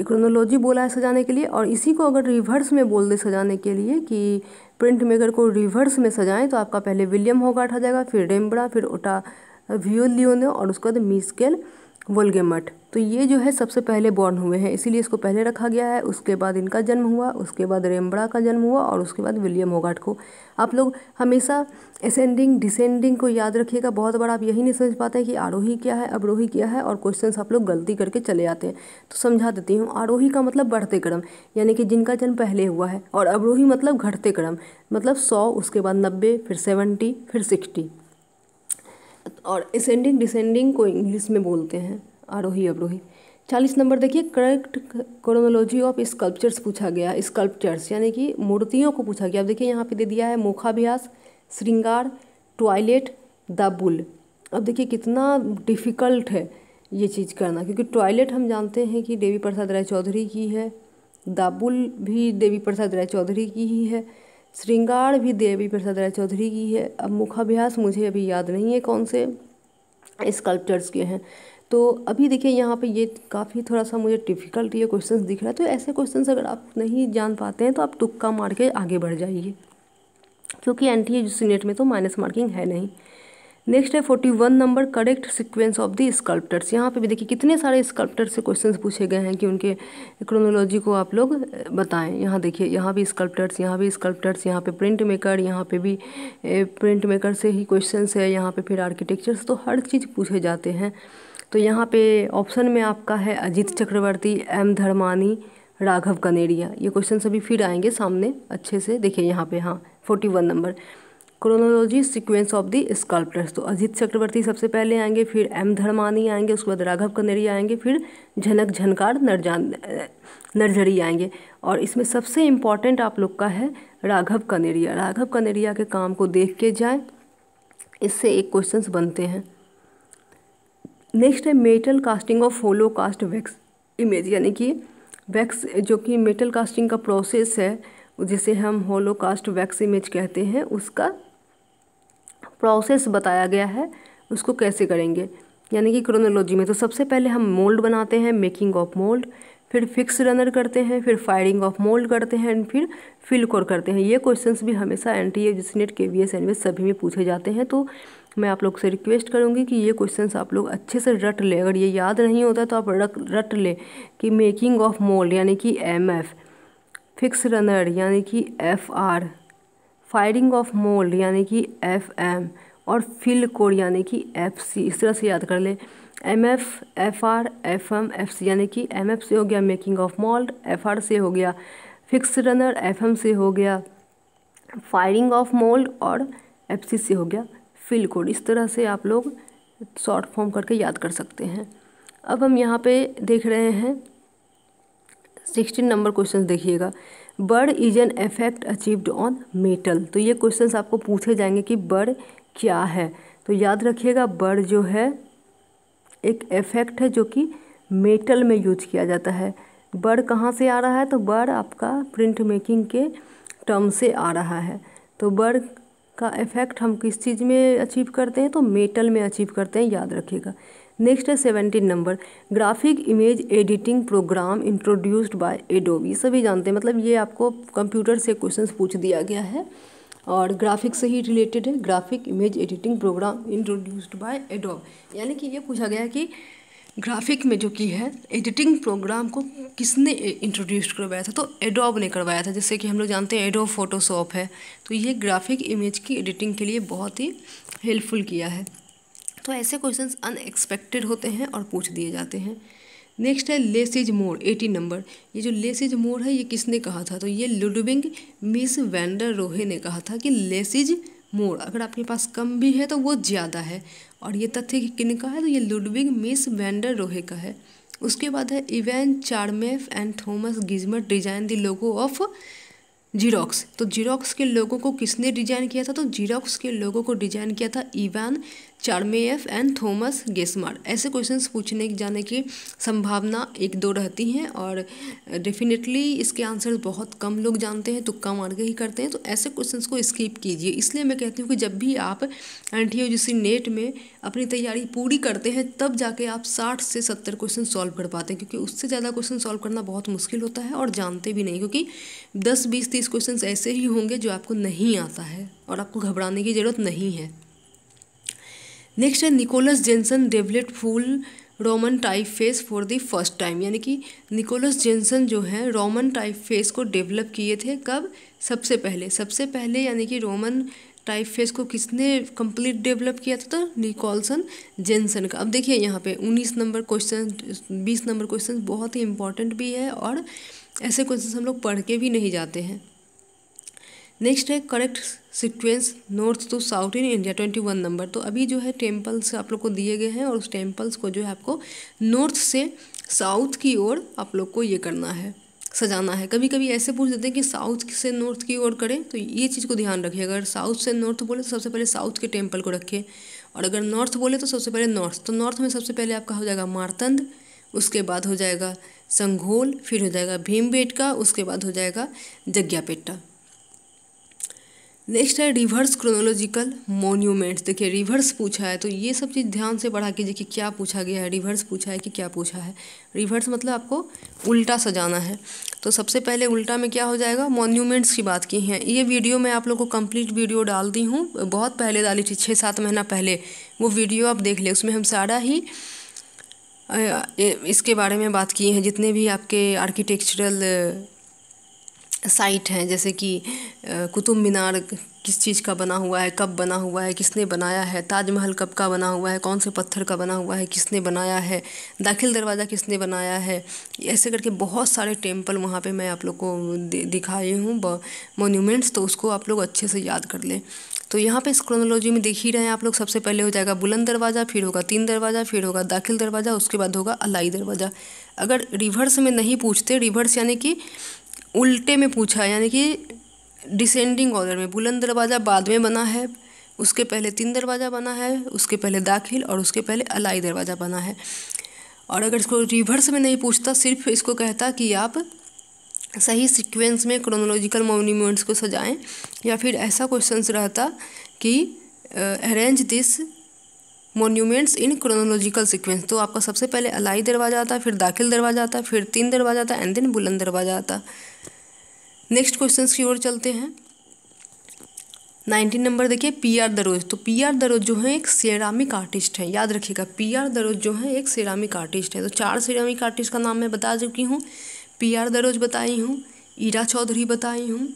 क्रोनोलॉजी बोला है सजाने के लिए, और इसी को अगर रिवर्स में बोल दे सजाने के लिए कि प्रिंट मेकर को रिवर्स में सजाएँ तो आपका पहले विलियम होगा आ जाएगा, फिर डेम्बड़ा फिर ओटा वियो लियोने और उसके बाद मिसकेल। वोल्गेमट तो ये जो है सबसे पहले बॉर्न हुए हैं, इसीलिए इसको पहले रखा गया है, उसके बाद इनका जन्म हुआ, उसके बाद रेमबड़ा का जन्म हुआ और उसके बाद विलियम होगाट को। आप लोग हमेशा असेंडिंग डिसेंडिंग को याद रखिएगा, बहुत बार आप यही नहीं समझ पाते कि आरोही क्या है, अवरोही क्या है और क्वेश्चन आप लोग गलती करके चले आते हैं। तो समझा देती हूँ, आरोही का मतलब बढ़ते क्रम, यानी कि जिनका जन्म पहले हुआ है, और अवरोही मतलब घटते क्रम मतलब सौ, उसके बाद नब्बे, फिर सेवेंटी, फिर सिक्सटी। और असेंडिंग डिसेंडिंग को इंग्लिश में बोलते हैं, आरोही, अवरोही। चालीस नंबर देखिए करेक्ट क्रोनोलॉजी ऑफ़ स्कल्पचर्स पूछा गया स्कल्पचर्स यानी कि मूर्तियों को पूछा गया। अब देखिए, यहाँ पे दे दिया है मुखाभ्यास, श्रृंगार टॉयलेट द बुल अब देखिए, कितना डिफ़िकल्ट है ये चीज़ करना, क्योंकि टॉयलेट हम जानते हैं कि देवी प्रसाद राय चौधरी की है दाबुल भी देवी प्रसाद राय चौधरी की ही है। श्रृंगार भी देवी प्रसाद राय चौधरी की है। अब मुखाभ्यास मुझे अभी याद नहीं है कौन से स्कल्पचर्स के हैं। तो अभी देखिए यहाँ पे ये काफ़ी थोड़ा सा मुझे डिफ़िकल्ट ये क्वेश्चंस दिख रहा है। तो ऐसे क्वेश्चंस अगर आप नहीं जान पाते हैं तो आप टुक्का मार के आगे बढ़ जाइए। क्योंकि एन टी में तो माइनस मार्किंग है नहीं। नेक्स्ट है forty one number correct sequence of the sculptors यहाँ पे भी देखिए कितने सारे स्कल्प्टर से क्वेश्चंस पूछे गए हैं कि उनके क्रोनोलॉजी को आप लोग बताएँ। यहाँ देखिए, यहाँ भी स्कल्प्टर्स यहाँ भी स्कल्प्टर्स यहाँ पे प्रिंट मेकर यहाँ पे भी प्रिंट मेकर से ही क्वेश्चंस है, यहाँ पे फिर आर्किटेक्चर्स तो हर चीज़ पूछे जाते हैं। तो यहाँ पे ऑप्शन में आपका है अजीत चक्रवर्ती एम धर्मानी, राघव कनेरिया। ये क्वेश्चन अभी फिर आएँगे सामने अच्छे से। देखिए यहाँ पे हाँ forty one number chronology sequence of the sculptors तो अजीत चक्रवर्ती सबसे पहले आएँगे, फिर एम धर्मानी आएँगे, उसके बाद राघव कनेरी आएँगे, फिर झनक झनकार नरजान, नरझरी आएँगे। और इसमें सबसे इंपॉर्टेंट आप लोग का है राघव कनेरिया। राघव कनेरिया के काम को देख के जाए। इससे एक क्वेश्चंस बनते हैं। नेक्स्ट है metal casting of hollow cast wax image यानी कि वैक्स जो कि मेटल कास्टिंग का प्रोसेस है, जिसे हम होलो कास्ट वैक्स इमेज कहते हैं, उसका प्रोसेस बताया गया है, उसको कैसे करेंगे? यानी कि क्रोनोलॉजी में तो सबसे पहले हम मोल्ड बनाते हैं मेकिंग ऑफ़ मोल्ड फिर फिक्स रनर करते हैं, फिर फायरिंग ऑफ़ मोल्ड करते हैं एंड फिर फिल कोर करते हैं। ये क्वेश्चंस भी हमेशा N T NET K V S N सभी में पूछे जाते हैं तो मैं आप लोग से रिक्वेस्ट करूँगी कि ये क्वेश्चंस आप लोग अच्छे से रट लें। अगर ये याद नहीं होता तो आप रट रट ले कि मेकिंग ऑफ़ मोल्ड यानी कि एम एफ़ फिक्स रनर यानी कि F R firing of mould, यानी कि एफ़ एम और फिल कोड, यानी कि एफ़ सी इस तरह से याद कर ले। M F F R F M F C यानी कि एम एफ़ से हो गया making of mould F R से हो गया फिक्स रनर एफ़ एम से हो गया फायरिंग ऑफ़ मोल्ड और एफ़ सी से हो गया फिल कोड। इस तरह से आप लोग शॉर्ट फॉर्म करके याद कर सकते हैं। अब हम यहाँ पे देख रहे हैं। सिक्सटीन नंबर क्वेश्चन देखिएगा। Bird is an effect achieved on metal. तो ये क्वेश्चंस आपको पूछे जाएँगे कि बर्ड क्या है। तो याद रखिएगा, बर्ड जो है, एक इफ़ेक्ट है जो कि मेटल में यूज़ किया जाता है। बर्ड कहाँ से आ रहा है? तो बर्ड आपका प्रिंट मेकिंग के टर्म से आ रहा है। तो बर्ड का इफ़ेक्ट हम किस चीज़ में अचीव करते हैं? तो मेटल में अचीव करते हैं, याद रखिएगा। नेक्स्ट है seventeen number graphic image editing program introduced by Adobe सभी जानते हैं मतलब ये आपको कंप्यूटर से क्वेश्चंस पूछ दिया गया है। और ग्राफिक से ही रिलेटेड है। Graphic image editing program introduced by Adobe यानी कि ये पूछा गया कि ग्राफिक में जो की है एडिटिंग प्रोग्राम को किसने इंट्रोड्यूस करवाया था? तो एडोब ने करवाया था। जैसे कि हम लोग जानते हैं एडोब फोटोशॉप है। तो ये ग्राफिक इमेज की एडिटिंग के लिए बहुत ही हेल्पफुल किया है। तो ऐसे क्वेश्चंस अनएक्सपेक्टेड होते हैं और पूछ दिए जाते हैं। नेक्स्ट है लेसिज मोर एटी नंबर ये जो लेसिज मोर है, ये किसने कहा था? तो ये लुडविंग मिस वैंडर रोहे ने कहा था कि लेसिज मोर अगर आपके पास कम भी है तो वो ज़्यादा है। और ये तथ्य किन का है? तो ये लुडविंग मिस वैंडर रोहे का है। उसके बाद है Ivan Chermayeff and Thomas Geismar design the logo of Xerox तो जीरोक्स के लोगों को किसने डिज़ाइन किया था? तो जीरोक्स के लोगों को डिज़ाइन किया था Ivan Chermayeff and Thomas Geismar ऐसे क्वेश्चंस पूछने जाने की संभावना एक दो रहती हैं और डेफिनेटली इसके आंसर बहुत कम लोग जानते हैं तुक्का मार के ही करते हैं। तो ऐसे क्वेश्चंस को स्किप कीजिए। इसलिए मैं कहती हूँ कि जब भी आप एन टी नेट में अपनी तैयारी पूरी करते हैं, तब जाके आप साठ से सत्तर क्वेश्चन सॉल्व कर पाते हैं, क्योंकि उससे ज़्यादा क्वेश्चन सॉल्व करना बहुत मुश्किल होता है और जानते भी नहीं, क्योंकि दस, बीस, तीस क्वेश्चन ऐसे ही होंगे जो आपको नहीं आता है और आपको घबराने की ज़रूरत नहीं है। नेक्स्ट है Nicolas Jenson developed full roman typeface for the first time यानी कि निकोलस जेंसन जो है रोमन टाइप फेस को डेवलप किए थे कब? सबसे पहले। सबसे पहले यानी कि रोमन टाइप फेस को किसने कंप्लीट डेवलप किया था? तो निकोलसन जेंसन का। अब देखिए यहाँ पे उन्नीस नंबर क्वेश्चन बीस नंबर क्वेश्चन बहुत ही इंपॉर्टेंट भी है और ऐसे क्वेश्चन हम लोग पढ़ के भी नहीं जाते हैं। नेक्स्ट है correct sequence north to south in India twenty one number तो अभी जो है टेम्पल्स आप लोग को दिए गए हैं और उस टेम्पल्स को जो है आपको नॉर्थ से साउथ की ओर आप लोग को ये करना है, सजाना है। कभी कभी ऐसे पूछ देते हैं कि साउथ से नॉर्थ की ओर करें तो ये चीज़ को ध्यान रखिए। अगर साउथ से नॉर्थ बोले तो सबसे पहले साउथ के टेंपल को रखें और अगर नॉर्थ बोले तो सबसे पहले नॉर्थ तो नॉर्थ में सबसे पहले आपका हो जाएगा मारतंड, उसके बाद हो जाएगा संघोल, फिर हो जाएगा भीम उसके बाद हो जाएगा जग्यापेट्टा। नेक्स्ट है रिवर्स क्रोनोलॉजिकल मोन्यूमेंट्स। देखिए, रिवर्स पूछा है तो ये सब चीज़ ध्यान से पढ़ा कीजिए कि क्या पूछा गया है, रिवर्स पूछा है कि क्या पूछा है। रिवर्स मतलब आपको उल्टा सजाना है। तो सबसे पहले उल्टा में क्या हो जाएगा? मोन्यूमेंट्स की बात की है। ये वीडियो मैं आप लोग को कंप्लीट वीडियो डाल दी हूँ। बहुत पहले डाली थी, छः सात महीना पहले। वो वीडियो आप देख ले, उसमें हम सारा ही इसके बारे में बात किए हैं। जितने भी आपके आर्किटेक्चरल साइट हैं, जैसे कि कुतुब मीनार किस चीज़ का बना हुआ है, कब बना हुआ है, किसने बनाया है, ताजमहल कब का बना हुआ है, कौन से पत्थर का बना हुआ है, किसने बनाया है, दाखिल दरवाज़ा किसने बनाया है, ऐसे करके बहुत सारे टेंपल वहाँ पे मैं आप लोग को दिखाई हूँ मोन्यूमेंट्स तो उसको आप लोग अच्छे से याद कर लें। तो यहाँ पे इस क्रोनोलॉजी में देख ही रहे हैं आप लोग, सबसे पहले हो जाएगा बुलंद दरवाज़ा, फिर होगा तीन दरवाज़ा, फिर होगा दाखिल दरवाज़ा, उसके बाद होगा अलाई दरवाज़ा। अगर रिवर्स में नहीं पूछते रिवर्स यानी कि उल्टे में पूछा यानी कि डिसेंडिंग ऑर्डर में, बुलंद दरवाज़ा बाद में बना है, उसके पहले तीन दरवाज़ा बना है, उसके पहले दाखिल और उसके पहले अलाई दरवाज़ा बना है। और अगर इसको रिवर्स में नहीं पूछता, सिर्फ़ इसको कहता कि आप सही सीक्वेंस में क्रोनोलॉजिकल मोन्यूमेंट्स को सजाएँ, या फिर ऐसा क्वेश्चन रहता कि arrange this monuments in chronological sequence तो आपका सबसे पहले अलाई दरवाज़ा आता, फिर दाखिल दरवाज़ा आता, फिर तीन दरवाज़ा आता एंड देन बुलंद दरवाज़ा आता। नेक्स्ट क्वेश्चंस की ओर चलते हैं। नाइनटीन नंबर देखिए पी आर दरोज। तो पी आर दरोज जो है, एक सेरामिक आर्टिस्ट है। याद रखिएगा पी आर दरोज जो है, एक सेरामिक आर्टिस्ट है। तो चार सेरामिक आर्टिस्ट का नाम मैं बता चुकी हूँ। पी आर दरोज बताई हूँ, ईरा चौधरी बताई हूँ।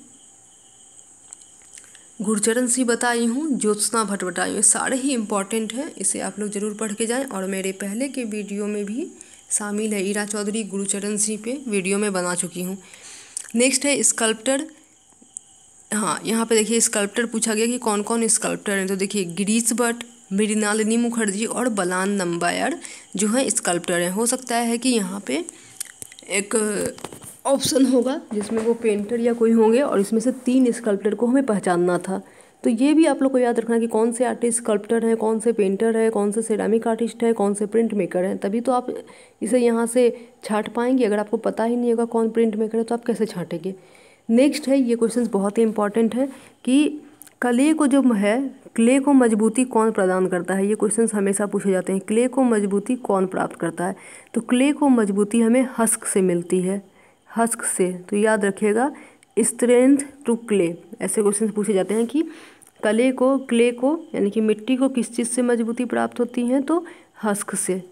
गुरचरण सिंह बताई हूँ, ज्योत्सना भट्ट बताई हूँ सारे ही इंपॉर्टेंट हैं, इसे आप लोग ज़रूर पढ़ के जाएँ। और मेरे पहले के वीडियो में भी शामिल है ईरा चौधरी गुरुचरण सिंह पे, वीडियो में बना चुकी हूँ। नेक्स्ट है स्कल्प्टर हाँ यहाँ पे देखिए स्कल्प्टर पूछा गया कि कौन कौन स्कल्प्टर हैं? तो देखिए गिरीश भट्ट, मृणालिनी मुखर्जी और बलान नंबायर जो है स्कल्प्टर हैं। हो सकता है कि यहाँ पे एक ऑप्शन होगा, जिसमें वो पेंटर या कोई होंगे और इसमें से तीन स्कल्प्टर को हमें पहचानना था। तो ये भी आप लोग को याद रखना कि कौन से आर्टिस्ट स्कल्प्टर हैं, कौन से पेंटर है, कौन से सेरामिक आर्टिस्ट है, कौन से प्रिंट मेकर हैं। तभी तो आप इसे यहाँ से छाट पाएँगे। अगर आपको पता ही नहीं होगा कौन प्रिंट मेकर है तो आप कैसे छाटेंगे? नेक्स्ट है, ये क्वेश्चन बहुत ही इंपॉर्टेंट है कि कले को जो है, क्ले को मजबूती कौन प्रदान करता है? ये क्वेश्चन हमेशा पूछे जाते हैं। क्ले को मजबूती कौन प्राप्त करता है? तो क्ले को मजबूती हमें हस्क से मिलती है। हस्क से। तो याद रखिएगा स्ट्रेंथ टू क्ले। ऐसे क्वेश्चन पूछे जाते हैं कि कले को, क्ले को, यानी कि मिट्टी को किस चीज़ से मजबूती प्राप्त होती है? तो हस्क से।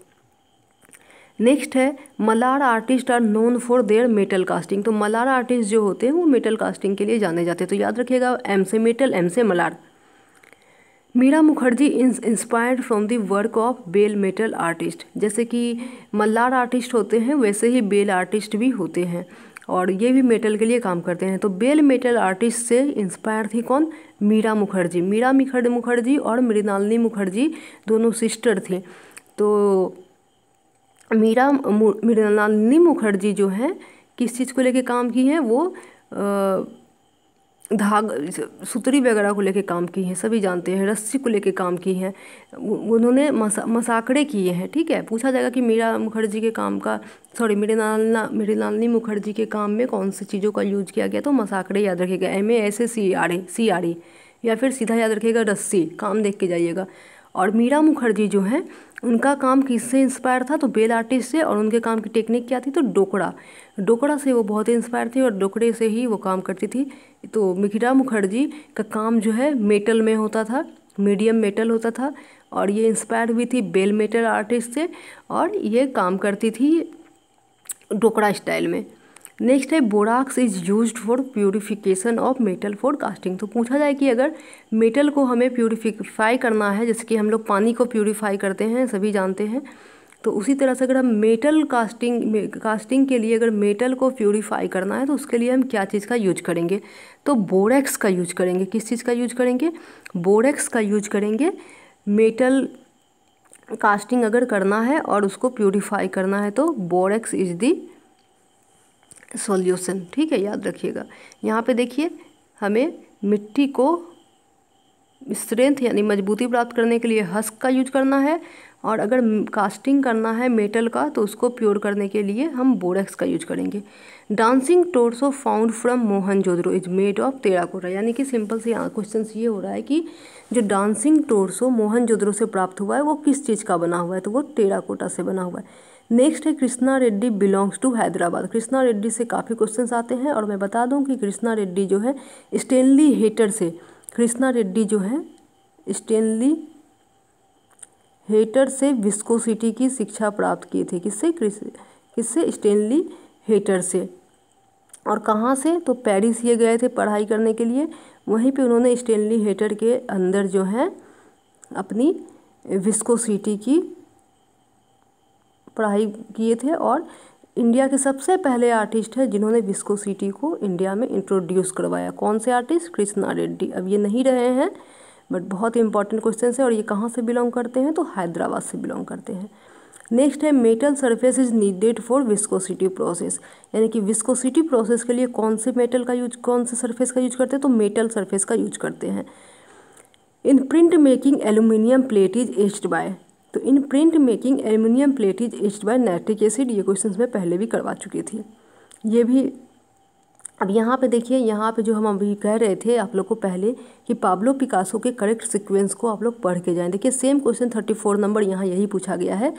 नेक्स्ट है, Malar artist are known for their metal casting तो मलार आर्टिस्ट जो होते हैं, वो मेटल कास्टिंग के लिए जाने जाते हैं। तो याद रखिएगा एम से मेटल एम से Malar. Meera Mukherjee inspired from the work of bell metal artist जैसे कि मल्लार आर्टिस्ट होते हैं वैसे ही बेल आर्टिस्ट भी होते हैं और ये भी मेटल के लिए काम करते हैं। तो बेल मेटल आर्टिस्ट से इंस्पायर थी कौन? मीरा मुखर्जी। मीरा मिखर मुखर्जी और मृणालिनी मुखर्जी दोनों सिस्टर थी। तो मीरा मृणालिनी मुखर्जी जो हैं किस चीज़ को लेके काम की हैं? वो आ, धाग, सुतरी वगैरह को लेके काम की हैं, सभी जानते हैं, रस्सी को लेके काम की हैं उन्होंने मसा मसाकड़े किए हैं, ठीक है? पूछा जाएगा कि मीरा मुखर्जी के काम का सॉरी मेरे नालना, मेरे नालनी मुखर्जी के काम में कौन सी चीज़ों का यूज़ किया गया? तो मसाकड़े याद रखेगा M A S A C R A C R E या फिर सीधा याद रखिएगा रस्सी, काम देख के जाइएगा। और मीरा मुखर्जी जो हैं उनका काम किससे इंस्पायर था? तो बेल आर्टिस्ट से, और उनके काम की टेक्निक क्या थी? तो डोकड़ा। डोकड़ा से वो बहुत इंस्पायर थी, और डोकड़े से ही वो काम करती थी। तो मिखिरा मुखर्जी का काम जो है मेटल में होता था मीडियम मेटल होता था, और ये इंस्पायर हुई थी बेल मेटल आर्टिस्ट से, और ये काम करती थी डोकड़ा स्टाइल में। नेक्स्ट है borax is use for purification of metal for casting तो पूछा जाए कि अगर मेटल को हमें प्योरीफाई करना है, जैसे कि हम लोग पानी को प्योरीफाई करते हैं, सभी जानते हैं तो उसी तरह से अगर हम मेटल कास्टिंग कास्टिंग के लिए अगर मेटल को प्योरीफाई करना है तो उसके लिए हम क्या चीज़ का यूज़ करेंगे? तो बोरेक्स का यूज़ करेंगे। किस चीज़ का यूज़ करेंगे? बोरेक्स का यूज़ करेंगे। मेटल कास्टिंग अगर करना है और उसको प्योरीफाई करना है तो बोरेक्स इज़ दी सॉल्यूशन, ठीक है, याद रखिएगा। यहाँ पे देखिए, हमें मिट्टी को स्ट्रेंथ यानी मजबूती प्राप्त करने के लिए हस्क का यूज़ करना है और अगर कास्टिंग करना है मेटल का तो उसको प्योर करने के लिए हम बोरेक्स का यूज़ करेंगे। Dancing torso found from Mohenjo is made of terracotta यानी कि सिंपल से यहाँ क्वेश्चन ये हो रहा है कि जो डांसिंग टोर्सो मोहन जोदरो से प्राप्त हुआ है, वो किस चीज़ का बना हुआ है? तो वो टेराकोटा से बना हुआ है। नेक्स्ट है कृष्णा रेड्डी बिलोंग्स टू हैदराबाद कृष्णा रेड्डी से काफ़ी क्वेश्चंस आते हैं और मैं बता दूँ कि कृष्णा रेड्डी जो है स्टेनली हेटर से कृष्णा रेड्डी जो है स्टेनली हेटर से विस्कोसिटी की शिक्षा प्राप्त किए थे। किससे? किससे? स्टेनली हेटर से। और कहाँ से? तो पेरिस ये गए थे पढ़ाई करने के लिए। वहीं पे उन्होंने स्टेनली हेटर के अंदर जो है अपनी विस्कोसिटी की पढ़ाई किए थे और इंडिया के सबसे पहले आर्टिस्ट है जिन्होंने विस्कोसिटी को इंडिया में इंट्रोड्यूस करवाया। कौन से आर्टिस्ट कृष्णा रेड्डी। अब ये नहीं रहे हैं बट बहुत ही इंपॉर्टेंट क्वेश्चन है और ये कहाँ से बिलोंग करते हैं? तो हैदराबाद से बिलोंग करते हैं। नेक्स्ट है metal surface is needed for viscosity process यानी कि विस्कोसिटी प्रोसेस के लिए कौन से मेटल का यूज़ कौन से सरफेस का यूज़ करते हैं? तो मेटल सरफेस का यूज़ करते हैं। In print making aluminium plate is etched by तो in print making aluminium plate is etched by nitric acid ये क्वेश्चन में पहले भी करवा चुकी थी। ये भी, अब यहाँ पे देखिए, यहाँ पे जो हम अभी कह रहे थे आप लोग को पहले कि पाब्लो पिकासो के करेक्ट सीक्वेंस को आप लोग पढ़ के जाएँ। देखिए same question thirty four number यहाँ यही पूछा गया है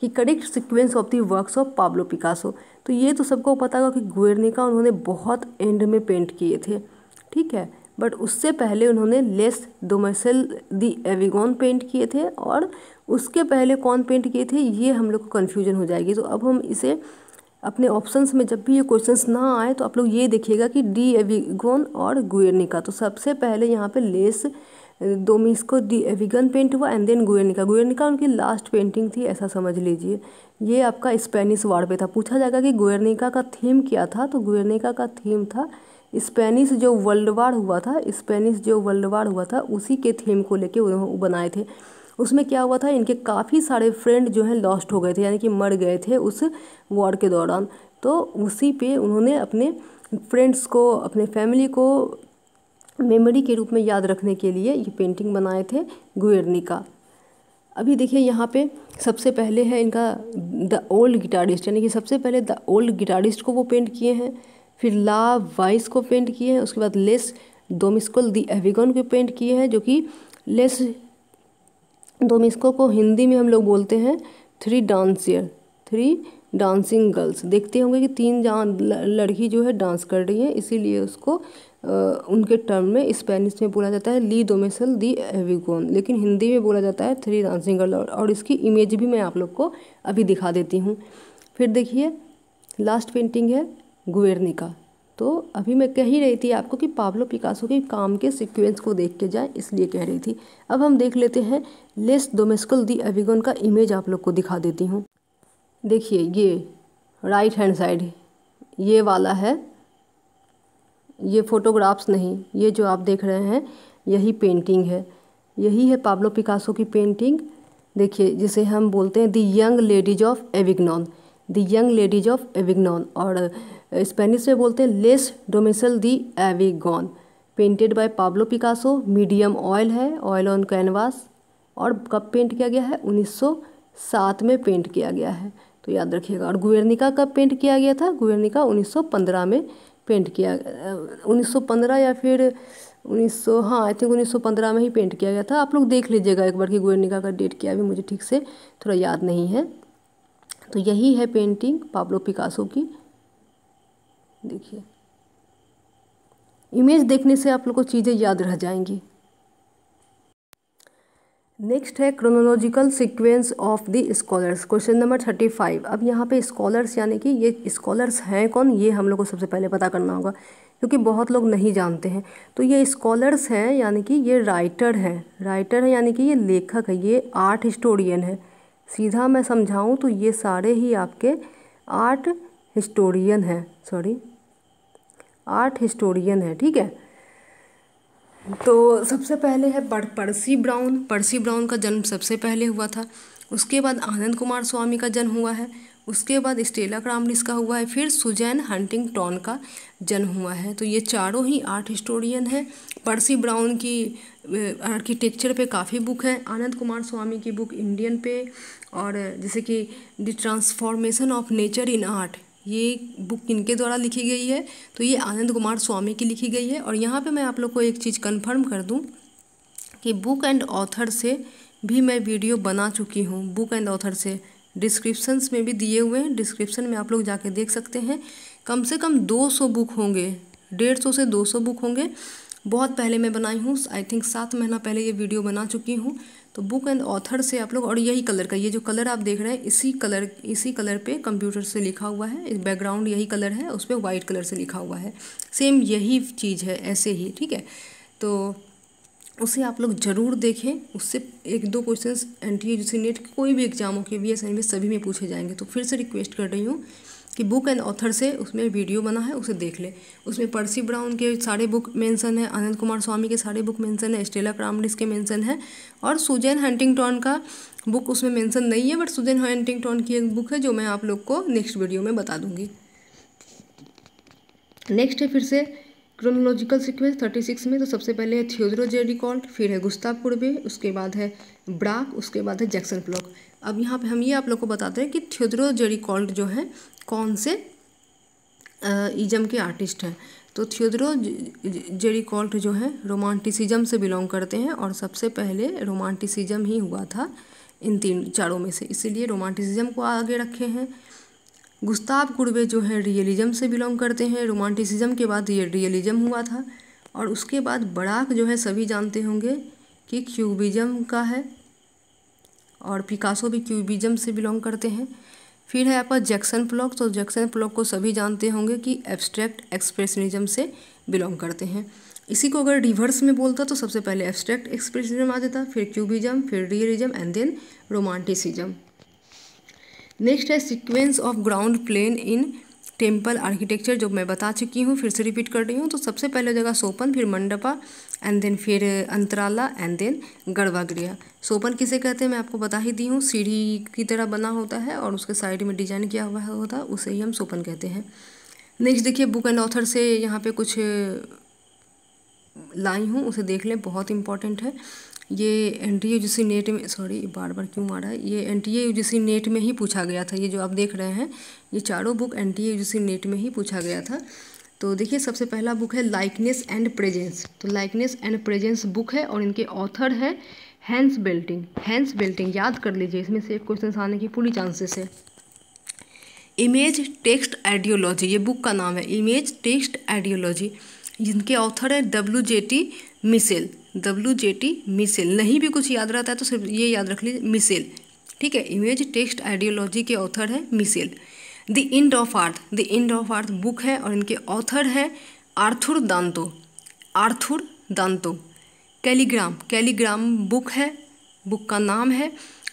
कि correct sequence of the works of Pablo Picasso तो ये तो सबको पता होगा कि गुएर्निका उन्होंने बहुत एंड में पेंट किए थे, ठीक है? बट उससे पहले उन्होंने Les Demoiselles d' Avignon paint किए थे और उसके पहले कौन पेंट किए थे, ये हम लोग को कन्फ्यूज़न हो जाएगी। तो अब हम इसे अपने ऑप्शंस में जब भी ये क्वेश्चंस ना आए तो आप लोग ये देखिएगा कि डी एविगोन और गुएर्निका तो सबसे पहले यहाँ पे Les Demoiselles d' Avignon paint हुआ एंड देन गुएर्निका गुएर्निका उनकी लास्ट पेंटिंग थी, ऐसा समझ लीजिए। ये आपका स्पेनिश वार पे था। पूछा जाएगा कि गुएर्निका का थीम क्या था? तो गुएर्निका का थीम था स्पेनिश जो वर्ल्ड वार हुआ था स्पेनिश जो वर्ल्ड वार हुआ था, उसी के थीम को लेके उन्होंने बनाए थे। उसमें क्या हुआ था, इनके काफ़ी सारे फ्रेंड जो हैं लॉस्ट हो गए थे, यानी कि मर गए थे उस वॉर के दौरान। तो उसी पे उन्होंने अपने फ्रेंड्स को, अपने फैमिली को मेमोरी के रूप में याद रखने के लिए ये पेंटिंग बनाए थे गुएरनी का अभी देखिए यहाँ पे सबसे पहले है इनका द ओल्ड गिटारिस्ट यानी कि सबसे पहले द ओल्ड गिटारिस्ट को वो पेंट किए हैं, फिर ला वाइस को पेंट किए हैं, उसके बाद लेस डोमिस्कल दी एविगन को पेंट किए हैं, जो कि लेस डोमिस्को को हिंदी में हम लोग बोलते हैं three dancers three dancing girls देखते होंगे कि तीन लड़की जो है डांस कर रही है इसीलिए उसको आ, उनके टर्म में स्पेनिश में बोला जाता है ली डोमेसल दी एविगोन लेकिन हिंदी में बोला जाता है थ्री डांसिंग गर्ल और इसकी इमेज भी मैं आप लोग को अभी दिखा देती हूँ। फिर देखिए लास्ट पेंटिंग है गुएर्निका तो अभी मैं कह ही रही थी आपको कि पाब्लो पिकासो के काम के सीक्वेंस को देख के जाए, इसलिए कह रही थी। अब हम देख लेते हैं लेस डोमेस्कल दी एविगन का इमेज आप लोग को दिखा देती हूँ। देखिए, ये राइट हैंड साइड ये वाला है, ये फोटोग्राफ्स नहीं, ये जो आप देख रहे हैं, यही पेंटिंग है। यही है पाब्लो पिकासो की पेंटिंग देखिए, जिसे हम बोलते हैं the young ladies of Avignon the young ladies of Avignon, और स्पेनिश में बोलते हैं, Les Demoiselles d' Avignon painted by Pablo Picasso medium oil है ऑयल ऑन कैनवास और कब पेंट किया गया है? 1907 में पेंट किया गया है। तो याद रखिएगा, और गुएर्निका कब पेंट किया गया था? गुएर्निका 1915 में पेंट किया 1915 या फिर 1900 हाँ आई थिंक 1915 में ही पेंट किया गया था। आप लोग देख लीजिएगा एक बार कि गुएर्निका का डेट क्या भी मुझे ठीक से थोड़ा याद नहीं है। तो यही है पेंटिंग पाब्लो पिकासो की। देखिए। इमेज देखने से आप लोग को चीज़ें याद रह जाएँगी। नेक्स्ट है chronological sequence of the scholars question number thirty five अब यहाँ पे स्कॉलर्स यानी कि ये स्कॉलर्स हैं कौन? ये हम लोग को सबसे पहले पता करना होगा, क्योंकि बहुत लोग नहीं जानते हैं। तो ये स्कॉलर्स हैं यानी कि ये राइटर हैं। राइटर हैं यानी कि ये लेखक है। ये आर्ट हिस्टोरियन है। सीधा मैं समझाऊँ तो ये सारे ही आपके आर्ट हिस्टोरियन हैं सॉरी आर्ट हिस्टोरियन है, ठीक है? तो सबसे पहले है परसी ब्राउन। परसी ब्राउन का जन्म सबसे पहले हुआ था। उसके बाद आनंद कुमार स्वामी का जन्म हुआ है। उसके बाद स्टेला क्रामलिस का हुआ है। फिर सुजैन हंटिंगटन का जन्म हुआ है। तो ये चारों ही आर्ट हिस्टोरियन हैं। पर्सी ब्राउन की आर्किटेक्चर पे काफ़ी बुक है। आनंद कुमार स्वामी की बुक इंडियन पे और जैसे कि the transformation of nature in art ये बुक किनके द्वारा लिखी गई है तो ये आनंद कुमार स्वामी की लिखी गई है। और यहाँ पे मैं आप लोग को एक चीज़ कन्फर्म कर दूँ कि बुक एंड ऑथर से भी मैं वीडियो बना चुकी हूँ। बुक एंड ऑथर से डिस्क्रिप्शंस में भी दिए हुए हैं। डिस्क्रिप्शन में आप लोग जाके देख सकते हैं। कम से कम 200 बुक होंगे, डेढ़ सौ से 200 बुक होंगे। बहुत पहले मैं बनाई हूँ आई थिंक सात महीना पहले ये वीडियो बना चुकी हूँ। तो बुक एंड ऑथर से आप लोग, और यही कलर का, ये जो कलर आप देख रहे हैं, इसी कलर इसी कलर पे कंप्यूटर से लिखा हुआ है। बैकग्राउंड यही कलर है, उस पर वाइट कलर से लिखा हुआ है। सेम यही चीज़ है, ऐसे ही, ठीक है? तो उसे आप लोग ज़रूर देखें। उससे एक दो क्वेश्चन एन टी नेट कोई भी एग्ज़ाम हो, के बी एस में सभी में पूछे जाएँगे। तो फिर से रिक्वेस्ट कर रही हूँ कि बुक एंड ऑथर से उसमें वीडियो बना है, उसे देख ले। उसमें पर्सी ब्राउन के सारे बुक मेंशन है आनंद कुमार स्वामी के सारे बुक मेंशन है स्टेला क्रामलिस के मेंशन है, और सुजैन हंटिंगटन का बुक उसमें मेंशन नहीं है बट सुजैन हंटिंगटन की एक बुक है जो मैं आप लोग को नेक्स्ट वीडियो में बता दूँगी। नेक्स्ट है फिर से क्रोनोलॉजिकल सीक्वेंस थर्टी सिक्स में तो सबसे पहले है थियोड्रो जेरिकॉल्ट फिर है गुस्ताव कुर्बे उसके बाद है ब्राक उसके बाद है जैक्सन प्लॉक अब यहाँ पे हम ये आप लोग को बताते हैं कि थियोड्रो जेरिकॉल्ट जो है, कौन से इजम के आर्टिस्ट हैं। तो थियोड्रो जेरिकॉल्ट जो है, रोमांटिसिज्म से बिलोंग करते हैं और सबसे पहले रोमांटिसिज्म ही हुआ था इन तीन चारों में से। इसीलिए रोमांटिसिज्म को आगे रखे हैं। गुस्ताब कुर्बे जो है, रियलिज्म से बिलोंग करते हैं। रोमांटिसिज्म के बाद ये रियलिज्म हुआ था। और उसके बाद बड़ाक जो है, सभी जानते होंगे कि क्यूबिज्म का है। और पिकासो भी क्यूबिज्म से बिलोंग करते हैं। फिर है आपका जैक्सन प्लॉक तो जैक्सन प्लॉक को सभी जानते होंगे कि एब्स्ट्रैक्ट एक्सप्रेशनिज्म से बिलोंग करते हैं। इसी को अगर रिवर्स में बोलता तो सबसे पहले एब्स्ट्रैक्ट एक्सप्रेशनिज्म आ जाता, फिर क्यूबिज्म, फिर realism and then romanticism. Next है sequence of ground plan in temple architecture जो मैं बता चुकी हूँ, फिर से रिपीट कर रही हूँ। तो सबसे पहले जगह सोपन, फिर मंडपा एंड देन फिर अंतराला एंड देन गढ़वागृह। सोपन किसे कहते हैं? मैं आपको बता ही दी हूँ। सीढ़ी की तरह बना होता है और उसके साइड में डिज़ाइन किया हुआ होता है उसे ही हम सोपन कहते हैं। नेक्स्ट देखिए बुक एंड ऑथर से यहाँ पे कुछ लाई हूँ, उसे देख लें, बहुत इंपॉर्टेंट है। ये एन टी यू नेट में सॉरी बार बार क्यों मारा? है ये एन टी यू नेट में ही पूछा गया था, ये जो आप देख रहे हैं, ये चारों book N T U NET में ही पूछा गया था। तो देखिए, सबसे पहला बुक है लाइकनेस एंड प्रेजेंस तो लाइकनेस एंड प्रेजेंस बुक है और इनके ऑथर है हैंस बेल्टिंग हैंस बेल्टिंग याद कर लीजिए, इसमें से एक क्वेश्चन आने की पूरी चांसेस है। इमेज टेक्स्ट आइडियोलॉजी ये बुक का नाम है। इमेज टेक्स्ट आइडियोलॉजी जिनके ऑथर है W J T Mitchell W J T Mitchell नहीं भी कुछ याद रहता है तो सिर्फ़ ये याद रख लीजिए मिसेल ठीक है इमेज टेक्स्ट आइडियोलॉजी के ऑथर है Mitchell the end of art the end of art book है और इनके ऑथर है Arthur Danto Arthur Danto calligram calligram book है बुक का नाम है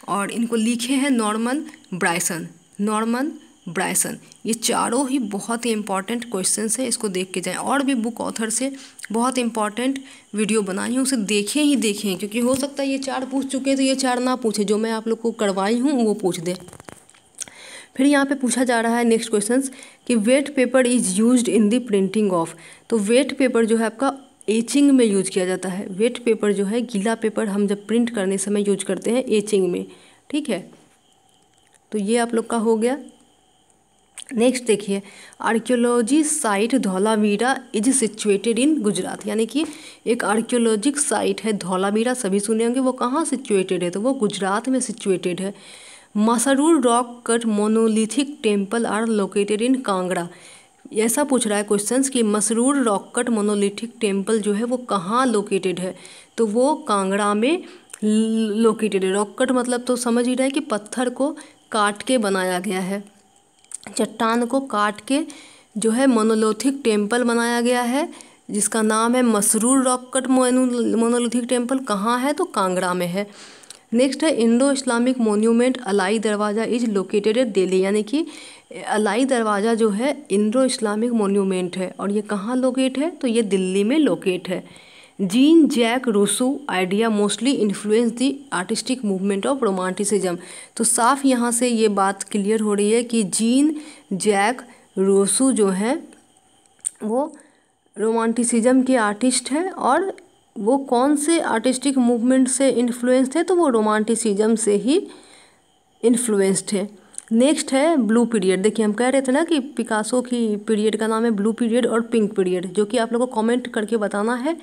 और इनको लिखे हैं नॉर्मन ब्राइसन नॉर्मन ब्राइसन ये चारों ही बहुत ही इंपॉर्टेंट क्वेश्चन है, इसको देख के जाएँ। और भी बुक ऑथर से बहुत इंपॉर्टेंट वीडियो बनाई हूँ, उसे देखें ही देखें, क्योंकि हो सकता है ये चार पूछ चुके हैं तो ये चार ना पूछे। जो मैं आप लोग को करवाई हूँ, वो पूछ दे। फिर यहाँ पे पूछा जा रहा है नेक्स्ट क्वेश्चन कि wet paper is use in the printing of तो वेट पेपर जो है आपका एचिंग में यूज़ किया जाता है। वेट पेपर जो है, गीला पेपर हम जब प्रिंट करने समय यूज़ करते हैं एचिंग में। ठीक है? तो ये आप लोग का हो गया। नेक्स्ट देखिए archaeology site Dholavira is situated in Gujarat. यानी कि एक आर्कियोलॉजिक साइट है धौलावीरा, सभी सुने होंगे, वो कहाँ सिचुएटेड है? तो वो गुजरात में सिचुएटेड है। Masroor rock cut monolithic temple are located in Kangra ऐसा पूछ रहा है क्वेश्चन कि Masroor rock cut monolithic temple जो है, वो कहाँ लोकेटेड है? तो वो कांगड़ा में लोकेटेड है। रॉक कट मतलब तो समझ ही रहे हैं कि पत्थर को काट के बनाया गया है। चट्टान को काट के जो है मोनोलोथिक टेंपल बनाया गया है, जिसका नाम है Masroor rock cut monolithic temple कहाँ है? तो कांगड़ा में है। नेक्स्ट है इंडो इस्लामिक मोन्यूमेंट अलाई दरवाज़ा इज़ लोकेटेड एट दिल्ली यानी कि अलाई दरवाज़ा जो है इंडो इस्लामिक मोन्यूमेंट है। और ये कहाँ लोकेट है? तो ये दिल्ली में लोकेट है। Jean, Jacques, Rousseau, idea mostly influence the artistic movement of romanticism. तो साफ़ यहाँ से ये बात क्लियर हो रही है कि जीन, जैक, रोसू जो है, वो रोमांटिसिज्म के आर्टिस्ट हैं और वो कौन से आर्टिस्टिक मूवमेंट से इन्फ्लुएंस थे तो वो रोमांटिसिज्म से ही इन्फ्लुएंस्ड है नेक्स्ट है ब्लू पीरियड। देखिए, हम कह रहे थे ना कि पिकासो की पीरियड का नाम है ब्लू पीरियड और पिंक पीरियड, जो कि आप लोगों को कमेंट करके बताना है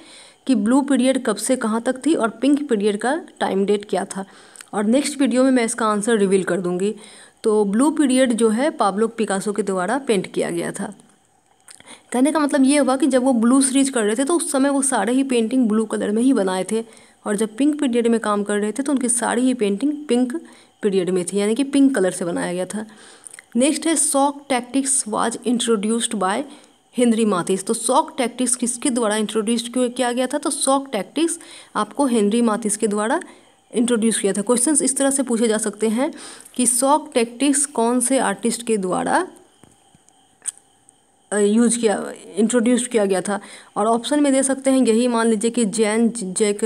कि ब्लू पीरियड कब से कहाँ तक थी और पिंक पीरियड का टाइम डेट क्या था। और नेक्स्ट वीडियो में मैं इसका आंसर रिवील कर दूँगी। तो ब्लू पीरियड जो है पाब्लो पिकासो के द्वारा पेंट किया गया था। कहने का मतलब ये हुआ कि जब वो ब्लू सीरीज़ कर रहे थे तो उस समय वो सारे ही पेंटिंग ब्लू कलर में ही बनाए थे। और जब पिंक पीरियड में काम कर रहे थे तो उनकी सारी ही पेंटिंग पिंक पीरियड में थी, यानी कि पिंक कलर से बनाया गया था। नेक्स्ट है sock tactics was introduced by Henri Matisse तो सॉक टैक्टिक्स किसके द्वारा इंट्रोड्यूस किया गया था? तो सॉक टैक्टिक्स आपको हेनरी माथिस के द्वारा इंट्रोड्यूस किया था। क्वेश्चंस इस तरह से पूछे जा सकते हैं कि सॉक टैक्टिक्स कौन से आर्टिस्ट के द्वारा यूज़ किया इंट्रोड्यूस किया गया था? और ऑप्शन में दे सकते हैं यही मान लीजिए कि जैन, जैक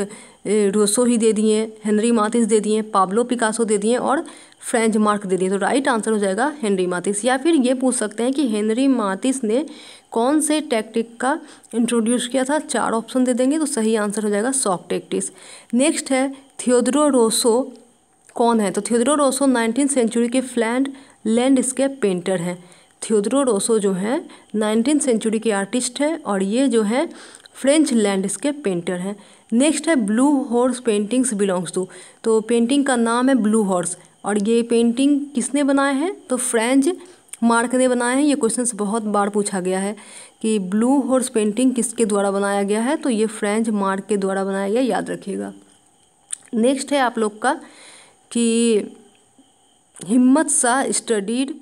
रोसो ही दे दिए, हेनरी माथिस दे दिए, पाब्लो पिकासो दे दिए और फ्रेंच मार्क दे दिए तो राइट आंसर हो जाएगा हेनरी मातिस या फिर ये पूछ सकते हैं कि हेनरी मातिस ने कौन से टैक्टिक का इंट्रोड्यूस किया था? चार ऑप्शन दे देंगे तो सही आंसर हो जाएगा सॉक टैक्टिक्स नेक्स्ट है थियोद्रो रोसो कौन है? तो थियोद्रो रोसो नाइनटीन सेंचुरी के फ्लैंड लैंडस्केप पेंटर हैं। थियोद्रो रोसो जो है नाइनटीन सेंचुरी के आर्टिस्ट हैं और ये जो है फ्रेंच लैंडस्केप पेंटर हैं। नेक्स्ट है blue horse paintings belongs to तो पेंटिंग का नाम है ब्लू हॉर्स और ये पेंटिंग किसने बनाए हैं? तो फ्रेंच मार्क ने बनाए हैं। ये क्वेश्चन बहुत बार पूछा गया है कि ब्लू हॉर्स पेंटिंग किसके द्वारा बनाया गया है? तो ये फ्रेंच मार्क के द्वारा बनाया गया, याद रखिएगा। नेक्स्ट है आप लोग का कि Himmat Shah studied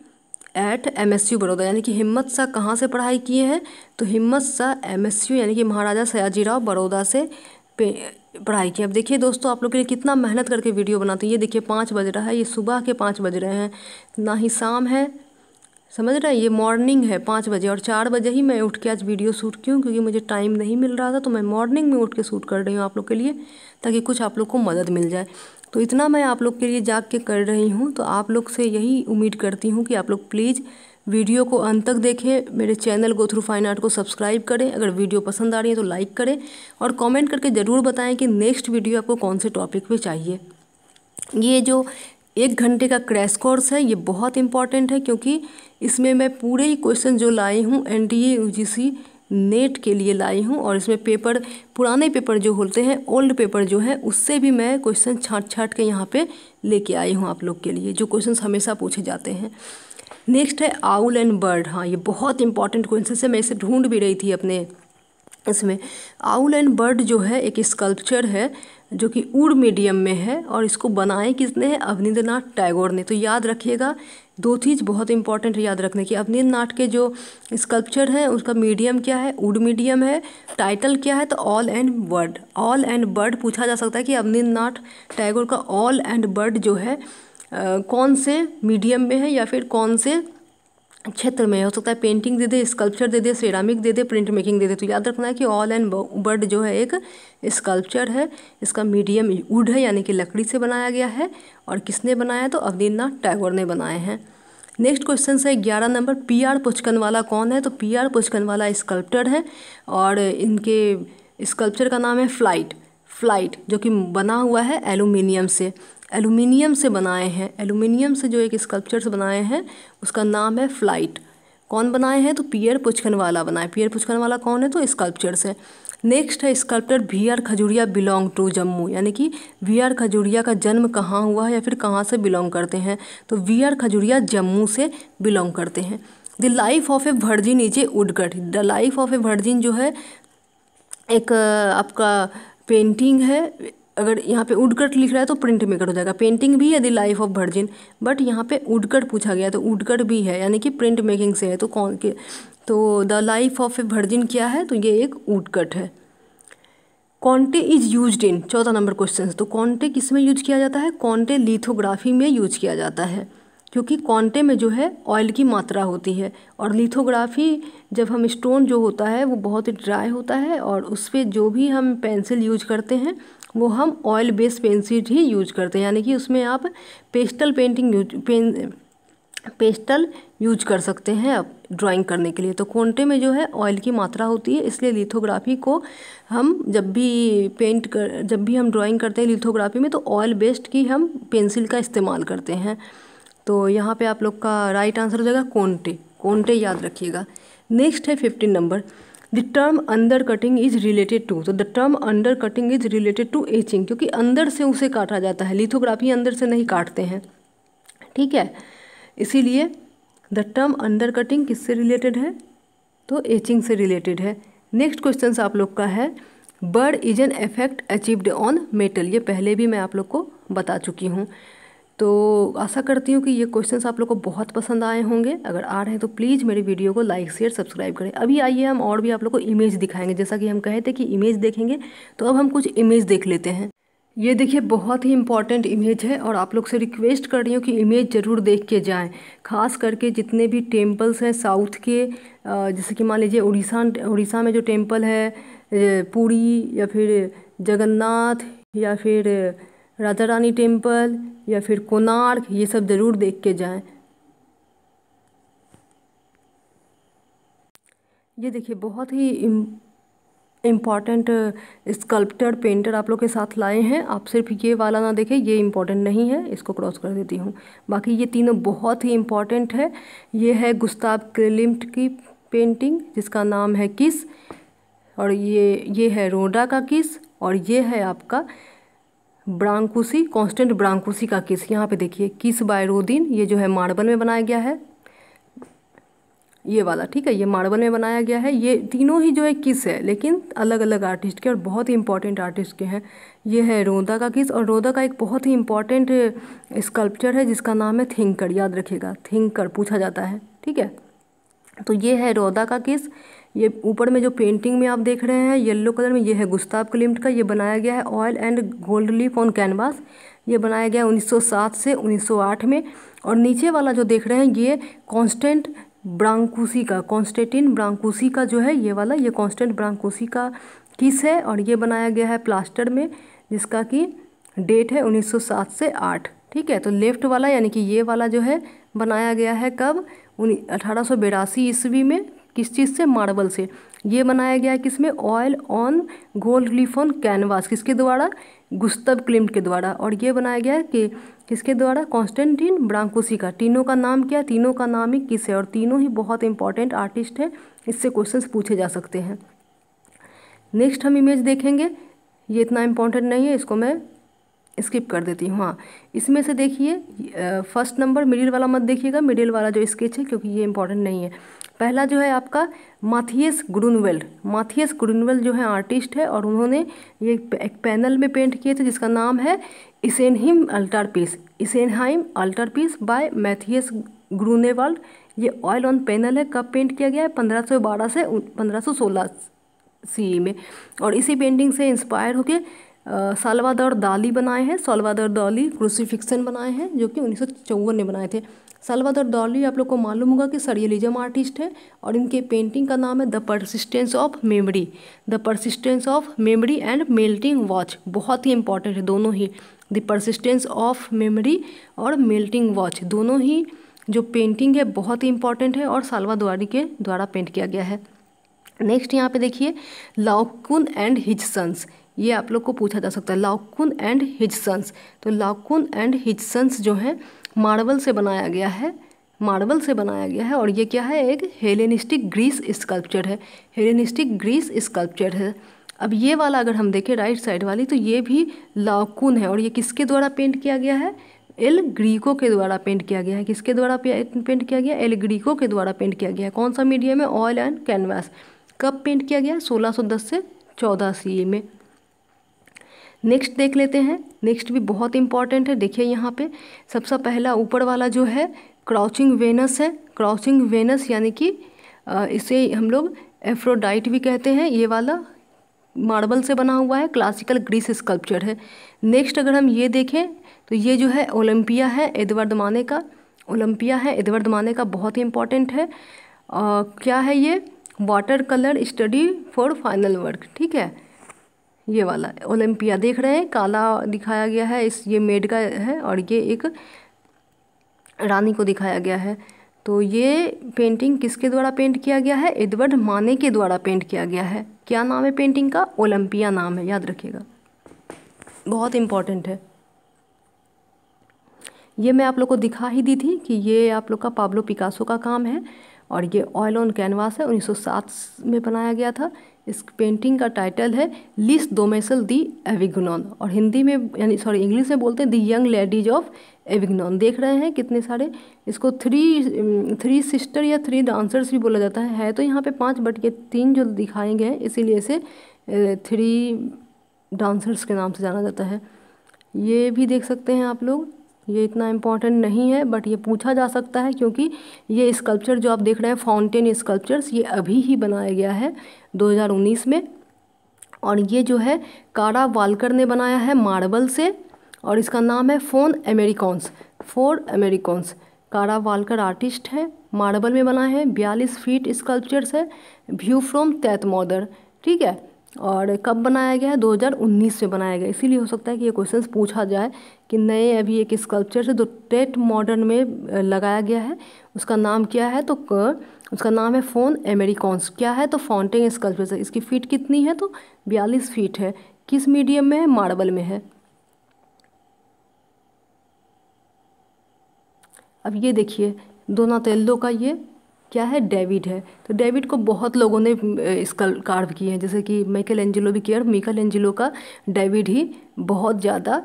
at M S U Baroda. यानी कि हिम्मत शाह कहाँ से पढ़ाई किए हैं? तो हिम्मत शाह एम एस यू यानी कि महाराजा सयाजीराव बड़ौदा से पढ़ाई की। अब देखिए दोस्तों, आप लोग के लिए कितना मेहनत करके वीडियो बनाते हैं। ये देखिए पाँच बज रहा है, ये सुबह के पाँच बज रहे हैं। ना ही शाम है, समझ रहे हैं? ये मॉर्निंग है पाँच बजे और चार बजे ही मैं उठ के आज वीडियो शूट क्यों क्योंकि मुझे टाइम नहीं मिल रहा था तो मैं मॉर्निंग में उठ के शूट कर रही हूँ आप लोग के लिए, ताकि कुछ आप लोग को मदद मिल जाए। तो इतना मैं आप लोग के लिए जाग के कर रही हूँ तो आप लोग से यही उम्मीद करती हूँ कि आप लोग प्लीज़ वीडियो को अंत तक देखें, मेरे channel go through fine art को सब्सक्राइब करें, अगर वीडियो पसंद आ रही है तो लाइक करें और कमेंट करके ज़रूर बताएँ कि नेक्स्ट वीडियो आपको कौन से टॉपिक पे चाहिए। ये जो एक घंटे का क्रैश कोर्स है, ये बहुत इंपॉर्टेंट है क्योंकि इसमें मैं पूरे ही क्वेश्चन जो लाई हूँ एन डी नेट के लिए लाई हूँ और इसमें पेपर पुराने पेपर जो होते हैं ओल्ड पेपर जो है, उससे भी मैं क्वेश्चन छाँट छाँट के यहाँ पे लेके आई हूँ आप लोग के लिए, जो क्वेश्चन हमेशा पूछे जाते हैं। नेक्स्ट है आउल एंड बर्ड हाँ ये बहुत इंपॉर्टेंट क्वेश्चन है। मैं इसे ढूंढ भी रही थी अपने इसमें। आउल एंड बर्ड जो है, एक स्कल्पचर है, जो कि उड़ मीडियम में है और इसको बनाए किसने? है अवनिंद्रनाथ टैगोर ने। तो याद रखिएगा, दो चीज़ बहुत इंपॉर्टेंट याद रखने की। अवनिंद्रनाथ के जो स्कल्पचर है, उसका मीडियम क्या है? उड मीडियम है। टाइटल क्या है? तो all and bird all and bird पूछा जा सकता है कि अवनिंद्रनाथ टैगोर का ऑल एंड बर्ड जो है कौन से मीडियम में है या फिर कौन से क्षेत्र में हो? सकता है पेंटिंग दे दे स्कल्पचर दे दे सेरामिक दे दे प्रिंट मेकिंग दे दे। तो याद रखना है कि ऑल एंड बर्ड जो है एक स्कल्पचर है, इसका मीडियम वुड है, यानी कि लकड़ी से बनाया गया है। और किसने बनाया? तो अवनीन्द्रनाथ टैगोर ने बनाए हैं। नेक्स्ट क्वेश्चन है ग्यारह नंबर पी आर पुचकनवाला कौन है? तो पी आर पुचकनवाला स्कल्प्टर है और इनके स्कल्पचर का नाम है फ़्लाइट फ़्लाइट जो कि बना हुआ है एलुमिनियम से। एलुमिनियम से बनाए हैं। एलुमिनियम से जो एक स्कल्पचर्स बनाए हैं, उसका नाम है फ़्लाइट। कौन बनाए हैं? तो पियर पुचकनवाला बनाए। पियर पुचकनवाला कौन है? तो स्कल्पचर्स है नेक्स्ट है sculptor V R Khajuria belong to Jammu. यानी कि वी आर खजूरिया का जन्म कहाँ हुआ है या फिर कहाँ से बिलोंग करते हैं? तो वी आर खजूरिया जम्मू से बिलोंग करते हैं। The life of a virgin is a woodcut the life of a virgin जो है, एक, आपका पेंटिंग है अगर यहाँ पे उडकट लिख रहा है तो प्रिंट मेकर हो जाएगा। पेंटिंग भी है the life of virgin but यहाँ पे उडकट पूछा गया तो उडकट भी है, यानी कि प्रिंट मेकिंग से है तो कौन के तो the life of a virgin क्या है? तो ये एक उडकट है। कॉन्टे इज़ यूज़ इन चौथा नंबर क्वेश्चन तो कॉन्टे किसमें यूज़ किया जाता है? कॉन्टे लिथोग्राफी में यूज़ किया जाता है, क्योंकि कॉन्टे में जो है ऑयल की मात्रा होती है, और लिथोग्राफी जब हम स्टोन जो होता है, वो बहुत ही ड्राई होता है, और उस पर जो भी हम पेंसिल यूज़ करते हैं वो हम ऑयल बेस्ड पेंसिल ही यूज़ करते हैं, यानी कि उसमें आप पेस्टल पेंटिंग यूज़ पें पेस्टल यूज़ कर सकते हैं अब ड्राइंग करने के लिए। तो कोंटे में जो है ऑयल की मात्रा होती है, इसलिए लिथोग्राफी को हम जब भी पेंट कर, जब भी हम ड्राइंग करते हैं लिथोग्राफी में तो ऑयल बेस्ड की हम पेंसिल का इस्तेमाल करते हैं। तो यहाँ पे आप लोग का राइट आंसर हो जाएगा कोंटे कोंटे याद रखिएगा। नेक्स्ट है fifteen number the term under cutting is related to तो the term under cutting is related to etching क्योंकि अंदर से उसे काटा जाता है लिथोग्राफी अंदर से नहीं काटते हैं। ठीक है? इसीलिए द टर्म अंडर कटिंग किससे रिलेटेड है? तो एचिंग से रिलेटेड है। नेक्स्ट क्वेश्चन आप लोग का है burr is an effect achieved on metal ये पहले भी मैं आप लोग को बता चुकी हूँ। तो आशा करती हूँ कि ये क्वेश्चंस आप लोग को बहुत पसंद आए होंगे। अगर आ रहे हैं तो प्लीज़ मेरे वीडियो को लाइक शेयर सब्सक्राइब करें। अभी आइए हम और भी आप लोग को इमेज दिखाएँगे। जैसा कि हम कहे थे कि इमेज देखेंगे तो अब हम कुछ इमेज देख लेते हैं। ये देखिए, बहुत ही इंपॉर्टेंट इमेज है और आप लोग से रिक्वेस्ट कर रही हूँ कि इमेज ज़रूर देख के जाएँ। खास करके जितने भी टेम्पल्स हैं साउथ के जैसे कि मान लीजिए उड़ीसा उड़ीसा में जो टेंपल है पूरी या फिर जगन्नाथ या फिर राजा रानी टेंपल या फिर कोणार्क, ये सब ज़रूर देख के जाएँ। ये देखिए, बहुत ही इंपॉर्टेंट स्कल्प्टर पेंटर आप लोग के साथ लाए हैं। आप सिर्फ़ ये वाला ना देखें, ये इंपॉर्टेंट नहीं है, इसको क्रॉस कर देती हूँ। बाकी ये तीनों बहुत ही इंपॉर्टेंट है। ये है गुस्ताब क्रिलिम्ट की पेंटिंग जिसका नाम है किस, और ये ये है रोडा का किस, और ये है आपका ब्रांकुसी कांस्टेंट ब्रांकुसी का किस। यहाँ पे देखिए, किस बाय रोदिन ये जो है मार्बल में बनाया गया है। ये वाला, ठीक है, ये मार्बल में बनाया गया है। ये तीनों ही जो है किस है, लेकिन अलग अलग आर्टिस्ट के और बहुत ही इंपॉर्टेंट आर्टिस्ट के हैं। ये है रोदा का किस, और रोदा का एक बहुत ही इंपॉर्टेंट स्कल्पचर है, जिसका नाम है थिंकर। याद रखिएगा, थिंकर पूछा जाता है, ठीक है? तो ये है रोदा का किस। ये ऊपर में जो पेंटिंग में आप देख रहे हैं येलो कलर में, ये है गुस्ताब क्लिम्ट का, ये बनाया गया है oil and gold leaf on canvas ये बनाया गया 1907 से 1908 में। और नीचे वाला जो देख रहे हैं, ये कांस्टेंट ब्रांकुसी का कॉन्स्टेटिन ब्रांकुसी का जो है, ये वाला, ये कॉन्स्टेंट ब्रांकुसी का किस है? और ये बनाया गया है प्लास्टर में, जिसका कि डेट है 1907 से 8 ठीक है तो लेफ़्ट वाला, यानी कि ये वाला जो है, बनाया गया है कब? अठारह ईस्वी में। किस चीज़ से? मार्बल से। ये बनाया गया है किसमें oil on gold leaf on canvas, किसके द्वारा? गुस्तब क्लिम्ट के द्वारा। और ये बनाया गया है कि किसके द्वारा? कॉन्स्टेंटिन ब्रांकोसी का। तीनों का नाम क्या? तीनों का नाम ही किस है? और तीनों ही बहुत इंपॉर्टेंट आर्टिस्ट हैं। इससे क्वेश्चंस पूछे जा सकते हैं। नेक्स्ट हम इमेज देखेंगे। ये इतना इम्पोर्टेंट नहीं है, इसको मैं स्किप कर देती हूँ। हाँ इसमें से देखिए फ़र्स्ट नंबर मिडिल वाला मत देखिएगा। मिडिल वाला जो स्केच है, क्योंकि ये इंपॉर्टेंट नहीं है। पहला जो है आपका माथियस ग्रुनवेल्ड माथियस ग्रुनवेल्ड जो है आर्टिस्ट है और उन्होंने ये एक पैनल में पेंट किए थे जिसका नाम है Isenheim altar piece Isenheim altar piece by Matthias Grunewald ये ऑयल ऑन पैनल है। कब पेंट किया गया है? 1512 से 1516 सी में। और इसी पेंटिंग से इंस्पायर होकर सालवादर दाली बनाए हैं। सालवादर दाली क्रूसीफिक्सन बनाए हैं, जो कि उन्नीस सौ चौवन में बनाए थे। सालवादर दौली, आप लोग को मालूम होगा कि सरियलिज्म आर्टिस्ट है और इनके पेंटिंग का नाम है the persistence of memory the persistence of memory and melting watch बहुत ही इंपॉर्टेंट है, दोनों ही। द परसिस्टेंस ऑफ़ मेमोरी और मेल्टिंग वॉच दोनों ही जो पेंटिंग है बहुत ही इंपॉर्टेंट है और सालवा द्वारी के द्वारा पेंट किया गया है। नेक्स्ट यहाँ पे देखिए लाउकुन एंड हिज सन्स ये आप लोग को पूछा जा सकता है लाउकुन एंड हिज सन्स तो लाउकुन एंड हिज सन्स जो है मार्बल से बनाया गया है, मार्बल से बनाया गया है और ये क्या है, एक हेलेनिस्टिक ग्रीस स्कल्पचर है, हेलेनिस्टिक ग्रीस स्कल्पचर है। अब ये वाला अगर हम देखें राइट साइड वाली तो ये भी लाकुन है और ये किसके द्वारा पेंट किया गया है? एल ग्रीको के द्वारा पेंट किया गया है। किसके द्वारा पेंट किया गया? एल ग्रीको के द्वारा पेंट किया गया है। कौन सा मीडियम है? Oil and canvas. कब पेंट किया गया? 1610 से 14 सी में। नेक्स्ट देख लेते हैं। नेक्स्ट भी बहुत इंपॉर्टेंट है। देखिए यहाँ पे सबसे पहला ऊपर वाला जो है क्राउचिंग वेनस है। क्राउचिंग वेनस यानी कि इसे हम लोग एफ्रोडाइट भी कहते हैं। ये वाला मार्बल से बना हुआ है। क्लासिकल ग्रीस स्कल्पचर है। नेक्स्ट अगर हम ये देखें तो ये जो है ओलंपिया है एडवर्ड माने का। ओलंपिया है एडवर्ड माने का बहुत ही इंपॉर्टेंट है। आ, क्या है ये? Water colour study for final work ठीक है? ये वाला, ओलंपिया देख रहे हैं, काला दिखाया गया है, इस ये मेड का है और ये एक रानी को दिखाया गया है। तो ये पेंटिंग किसके द्वारा पेंट किया गया है? एडवर्ड माने के द्वारा पेंट किया गया है। क्या नाम है पेंटिंग का? ओलंपिया नाम है, याद रखिएगा। बहुत इंपॉर्टेंट है। ये मैं आप लोग को दिखा ही दी थी कि ये आप लोग का पाब्लो पिकासो का काम है और ये ऑयल ऑन कैनवास है 1907 में बनाया गया था। इस पेंटिंग का टाइटल है लिस डोमेसल दी एविग्नॉन और हिंदी में, यानी सॉरी इंग्लिश में बोलते हैं the young ladies of Avignon देख रहे हैं कितने सारे, इसको थ्री थ्री सिस्टर या थ्री डांसर्स भी बोला जाता है। है तो यहाँ पे पाँच बट ये तीन जो दिखाए गए हैं, इसीलिए इसे थ्री डांसर्स के नाम से जाना जाता है। ये भी देख सकते हैं आप लोग। ये इतना इंपॉर्टेंट नहीं है बट ये पूछा जा सकता है क्योंकि ये स्कल्पचर जो आप देख रहे हैं फाउंटेन स्कल्पचर्स ये अभी ही बनाया गया है 2019 में। और ये जो है कारा वालकर ने बनाया है मार्बल से और इसका नाम है फ़ोन अमेरिकॉन्स फोर अमेरिकॉन्स कारा वालकर आर्टिस्ट है मार्बल में बनाए हैं, बयालीस फीट स्कल्पचर्स है व्यू फ्रॉम तैत मॉडर ठीक है? और कब बनाया गया है? 2019 में बनाया गया इसीलिए हो सकता है कि ये क्वेश्चन पूछा जाए कि नए अभी एक स्कल्पचर से जो टेट मॉडर्न में लगाया गया है, उसका नाम क्या है तो उसका नाम है फ़ोन एमेरिकॉन्स क्या है तो फाउंटेन स्कल्पचर से, इसकी फीट कितनी है तो बयालीस फीट है। किस मीडियम में है? मार्बल में है। अब ये देखिए दोनातेल्लो का ये क्या है? डेविड है। तो डेविड को बहुत लोगों ने इसका कार्व किए हैं। जैसे कि माइकल एंजिलो भी किया और माइकल एंजिलो का डेविड ही बहुत ज़्यादा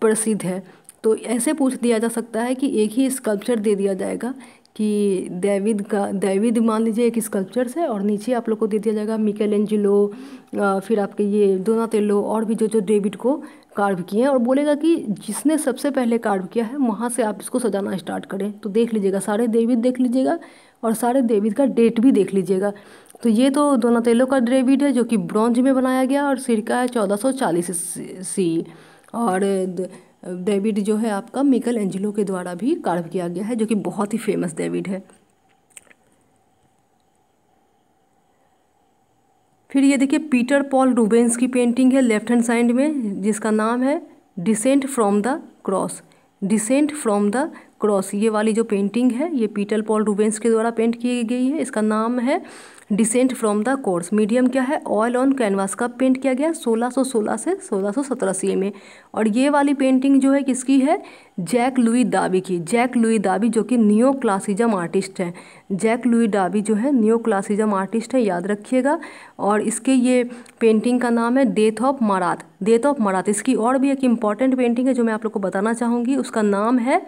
प्रसिद्ध है। तो ऐसे पूछ दिया जा सकता है कि एक ही स्कल्पचर दे दिया जाएगा कि डेविड का डेविड मान लीजिए एक स्कल्पचर्स है और नीचे आप लोग को दे दिया जाएगा मिकेल एंजिलो फिर आपके ये दोना तेलो और भी जो जो डेविड को कार्व किए हैं और बोलेगा कि जिसने सबसे पहले कार्व किया है, वहाँ से आप इसको सजाना स्टार्ट करें। तो देख लीजिएगा, सारे डेविड देख लीजिएगा और सारे डेविड का डेट भी देख लीजिएगा। तो ये तो दोनातेलो का डेविड है जो कि ब्रॉन्ज में बनाया गया और सिरका है चौदह सौ चालीस सी। और डेविड जो है आपका मिकल एंजिलो के द्वारा भी कार्व किया गया है, जो कि बहुत ही फ़ेमस डेविड है। फिर ये देखिए पीटर पॉल रूबेंस की पेंटिंग है लेफ़्ट हैंड साइड में, जिसका नाम है descent from the cross descent from the cross ये वाली जो पेंटिंग है, ये पीटर पॉल रूबेंस के द्वारा पेंट की गई है। इसका नाम है descent from the cross. Medium क्या है? ऑयल ऑन कैनवास का पेंट किया गया 1616 से 1617 सी में। और ये वाली पेंटिंग जो है किसकी है? जैक लुई दाबी की। जैक लुई दाबी जो कि नियो क्लासिज्म आर्टिस्ट हैं। जैक लुई डाबी जो है नियो क्लासिज्म आर्टिस्ट है, याद रखिएगा। और इसके ये पेंटिंग का नाम है death of Marat death of Marat इसकी और भी एक इंपॉर्टेंट पेंटिंग है जो मैं आप लोग को बताना चाहूँगी। उसका नाम है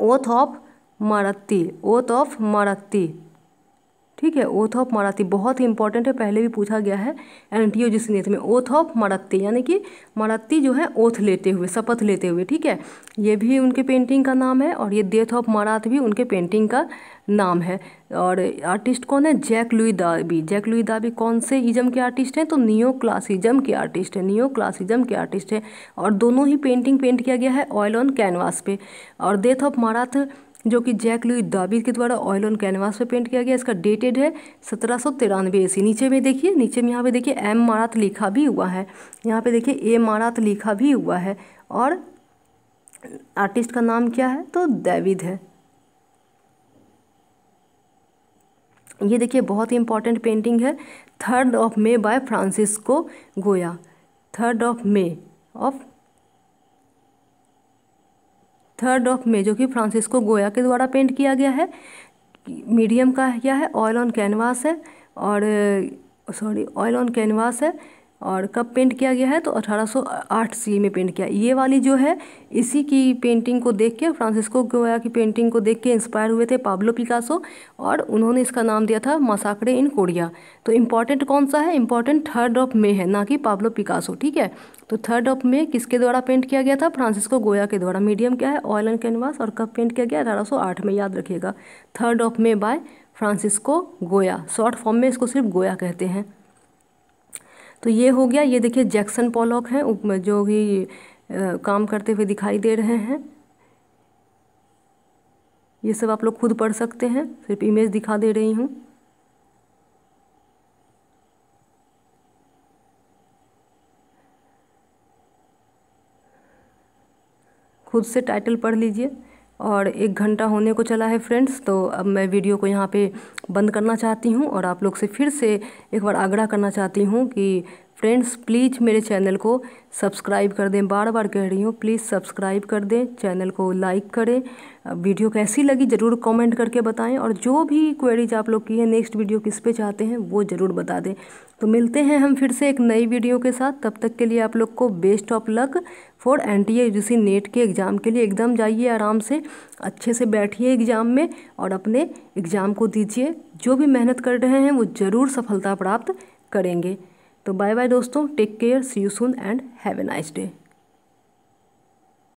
oath of Maratti oath of Maratti ठीक है ओथ ऑफ़ मराठी बहुत ही इंपॉर्टेंट है, पहले भी पूछा गया है एन टी ओ में ओथ ऑफ़ मराठी यानी कि मराठी जो है ओथ लेते हुए, शपथ लेते हुए, ठीक है? ये भी उनके पेंटिंग का नाम है, और ये डेथ ऑफ़ मराठ भी उनके पेंटिंग का नाम है। और आर्टिस्ट कौन है? Jacques Louis David Jacques Louis David कौन से इजम के आर्टिस्ट हैं? तो नियो क्लासिज्म के आर्टिस्ट हैं नियो क्लासिज्म के आर्टिस्ट हैं। और दोनों ही पेंटिंग पेंट किया गया है ऑयल ऑन कैनवास पे। और डेथ ऑफ़ मराठ जो कि जैक लुई दाबी के द्वारा ऑयल ऑन कैनवास पे पेंट किया गया। इसका डेटेड है सत्रह सौ तिरानवे ईस्वी नीचे में देखिए, नीचे में यहाँ पे देखिए, एम मारात लिखा भी हुआ है। यहाँ पे देखिए, ए मारात लिखा भी हुआ है। और आर्टिस्ट का नाम क्या है? तो डेविड है। ये देखिए, बहुत ही इंपॉर्टेंट पेंटिंग है। Third of May by Francisco Goya. Third of May of third of May जो कि फ्रांसिस्को गोया के द्वारा पेंट किया गया है। मीडियम का यह है ऑयल ऑन कैनवास है और सॉरी ऑयल ऑन कैनवास है। और कब पेंट किया गया है? तो 1808 सी में पेंट किया। ये वाली जो है, इसी की पेंटिंग को देख के फ्रांसिस्को गोया की पेंटिंग को देख के इंस्पायर हुए थे पाब्लो पिकासो और उन्होंने इसका नाम दिया था मसाकड़े इन कोरिया तो इंपॉर्टेंट कौन सा है? इंपॉर्टेंट थर्ड ऑफ़ मे है, ना कि पाब्लो पिकासो ठीक है? तो थर्ड ऑफ़ मे किसके द्वारा पेंट किया गया था? फ्रांसिस्को गोया के द्वारा। मीडियम क्या है? ऑयल एंड कैनवास और कब पेंट किया गया? अठारह सौ आठ में, याद रखिएगा। Third of May by Francisco Goya short form में इसको सिर्फ़ गोया कहते हैं। तो ये हो गया, ये देखिए जैक्सन पॉलॉक हैं जो भी काम करते हुए दिखाई दे रहे हैं। ये सब आप लोग खुद पढ़ सकते हैं, सिर्फ़ इमेज दिखा दे रही हूँ। खुद से टाइटल पढ़ लीजिए। और एक घंटा होने को चला है फ्रेंड्स तो अब मैं वीडियो को यहाँ पे बंद करना चाहती हूँ और आप लोग से फिर से एक बार आग्रह करना चाहती हूँ कि फ्रेंड्स, प्लीज़ मेरे चैनल को सब्सक्राइब कर दें। बार बार कह रही हूँ, प्लीज़ सब्सक्राइब कर दें, चैनल को लाइक करें। वीडियो कैसी लगी ज़रूर कमेंट करके बताएँ और जो भी क्वेरीज आप लोग की है नेक्स्ट वीडियो किस पे चाहते हैं, वो ज़रूर बता दें। तो मिलते हैं हम फिर से एक नई वीडियो के साथ। तब तक के लिए आप लोग को best of luck for N T NET के एग्ज़ाम के लिए एकदम जाइए आराम से, अच्छे से बैठिए एग्ज़ाम में और अपने एग्ज़ाम को दीजिए। जो भी मेहनत कर रहे हैं, वो ज़रूर सफलता प्राप्त करेंगे। तो बाय बाय दोस्तों. Take care see you soon and have a nice day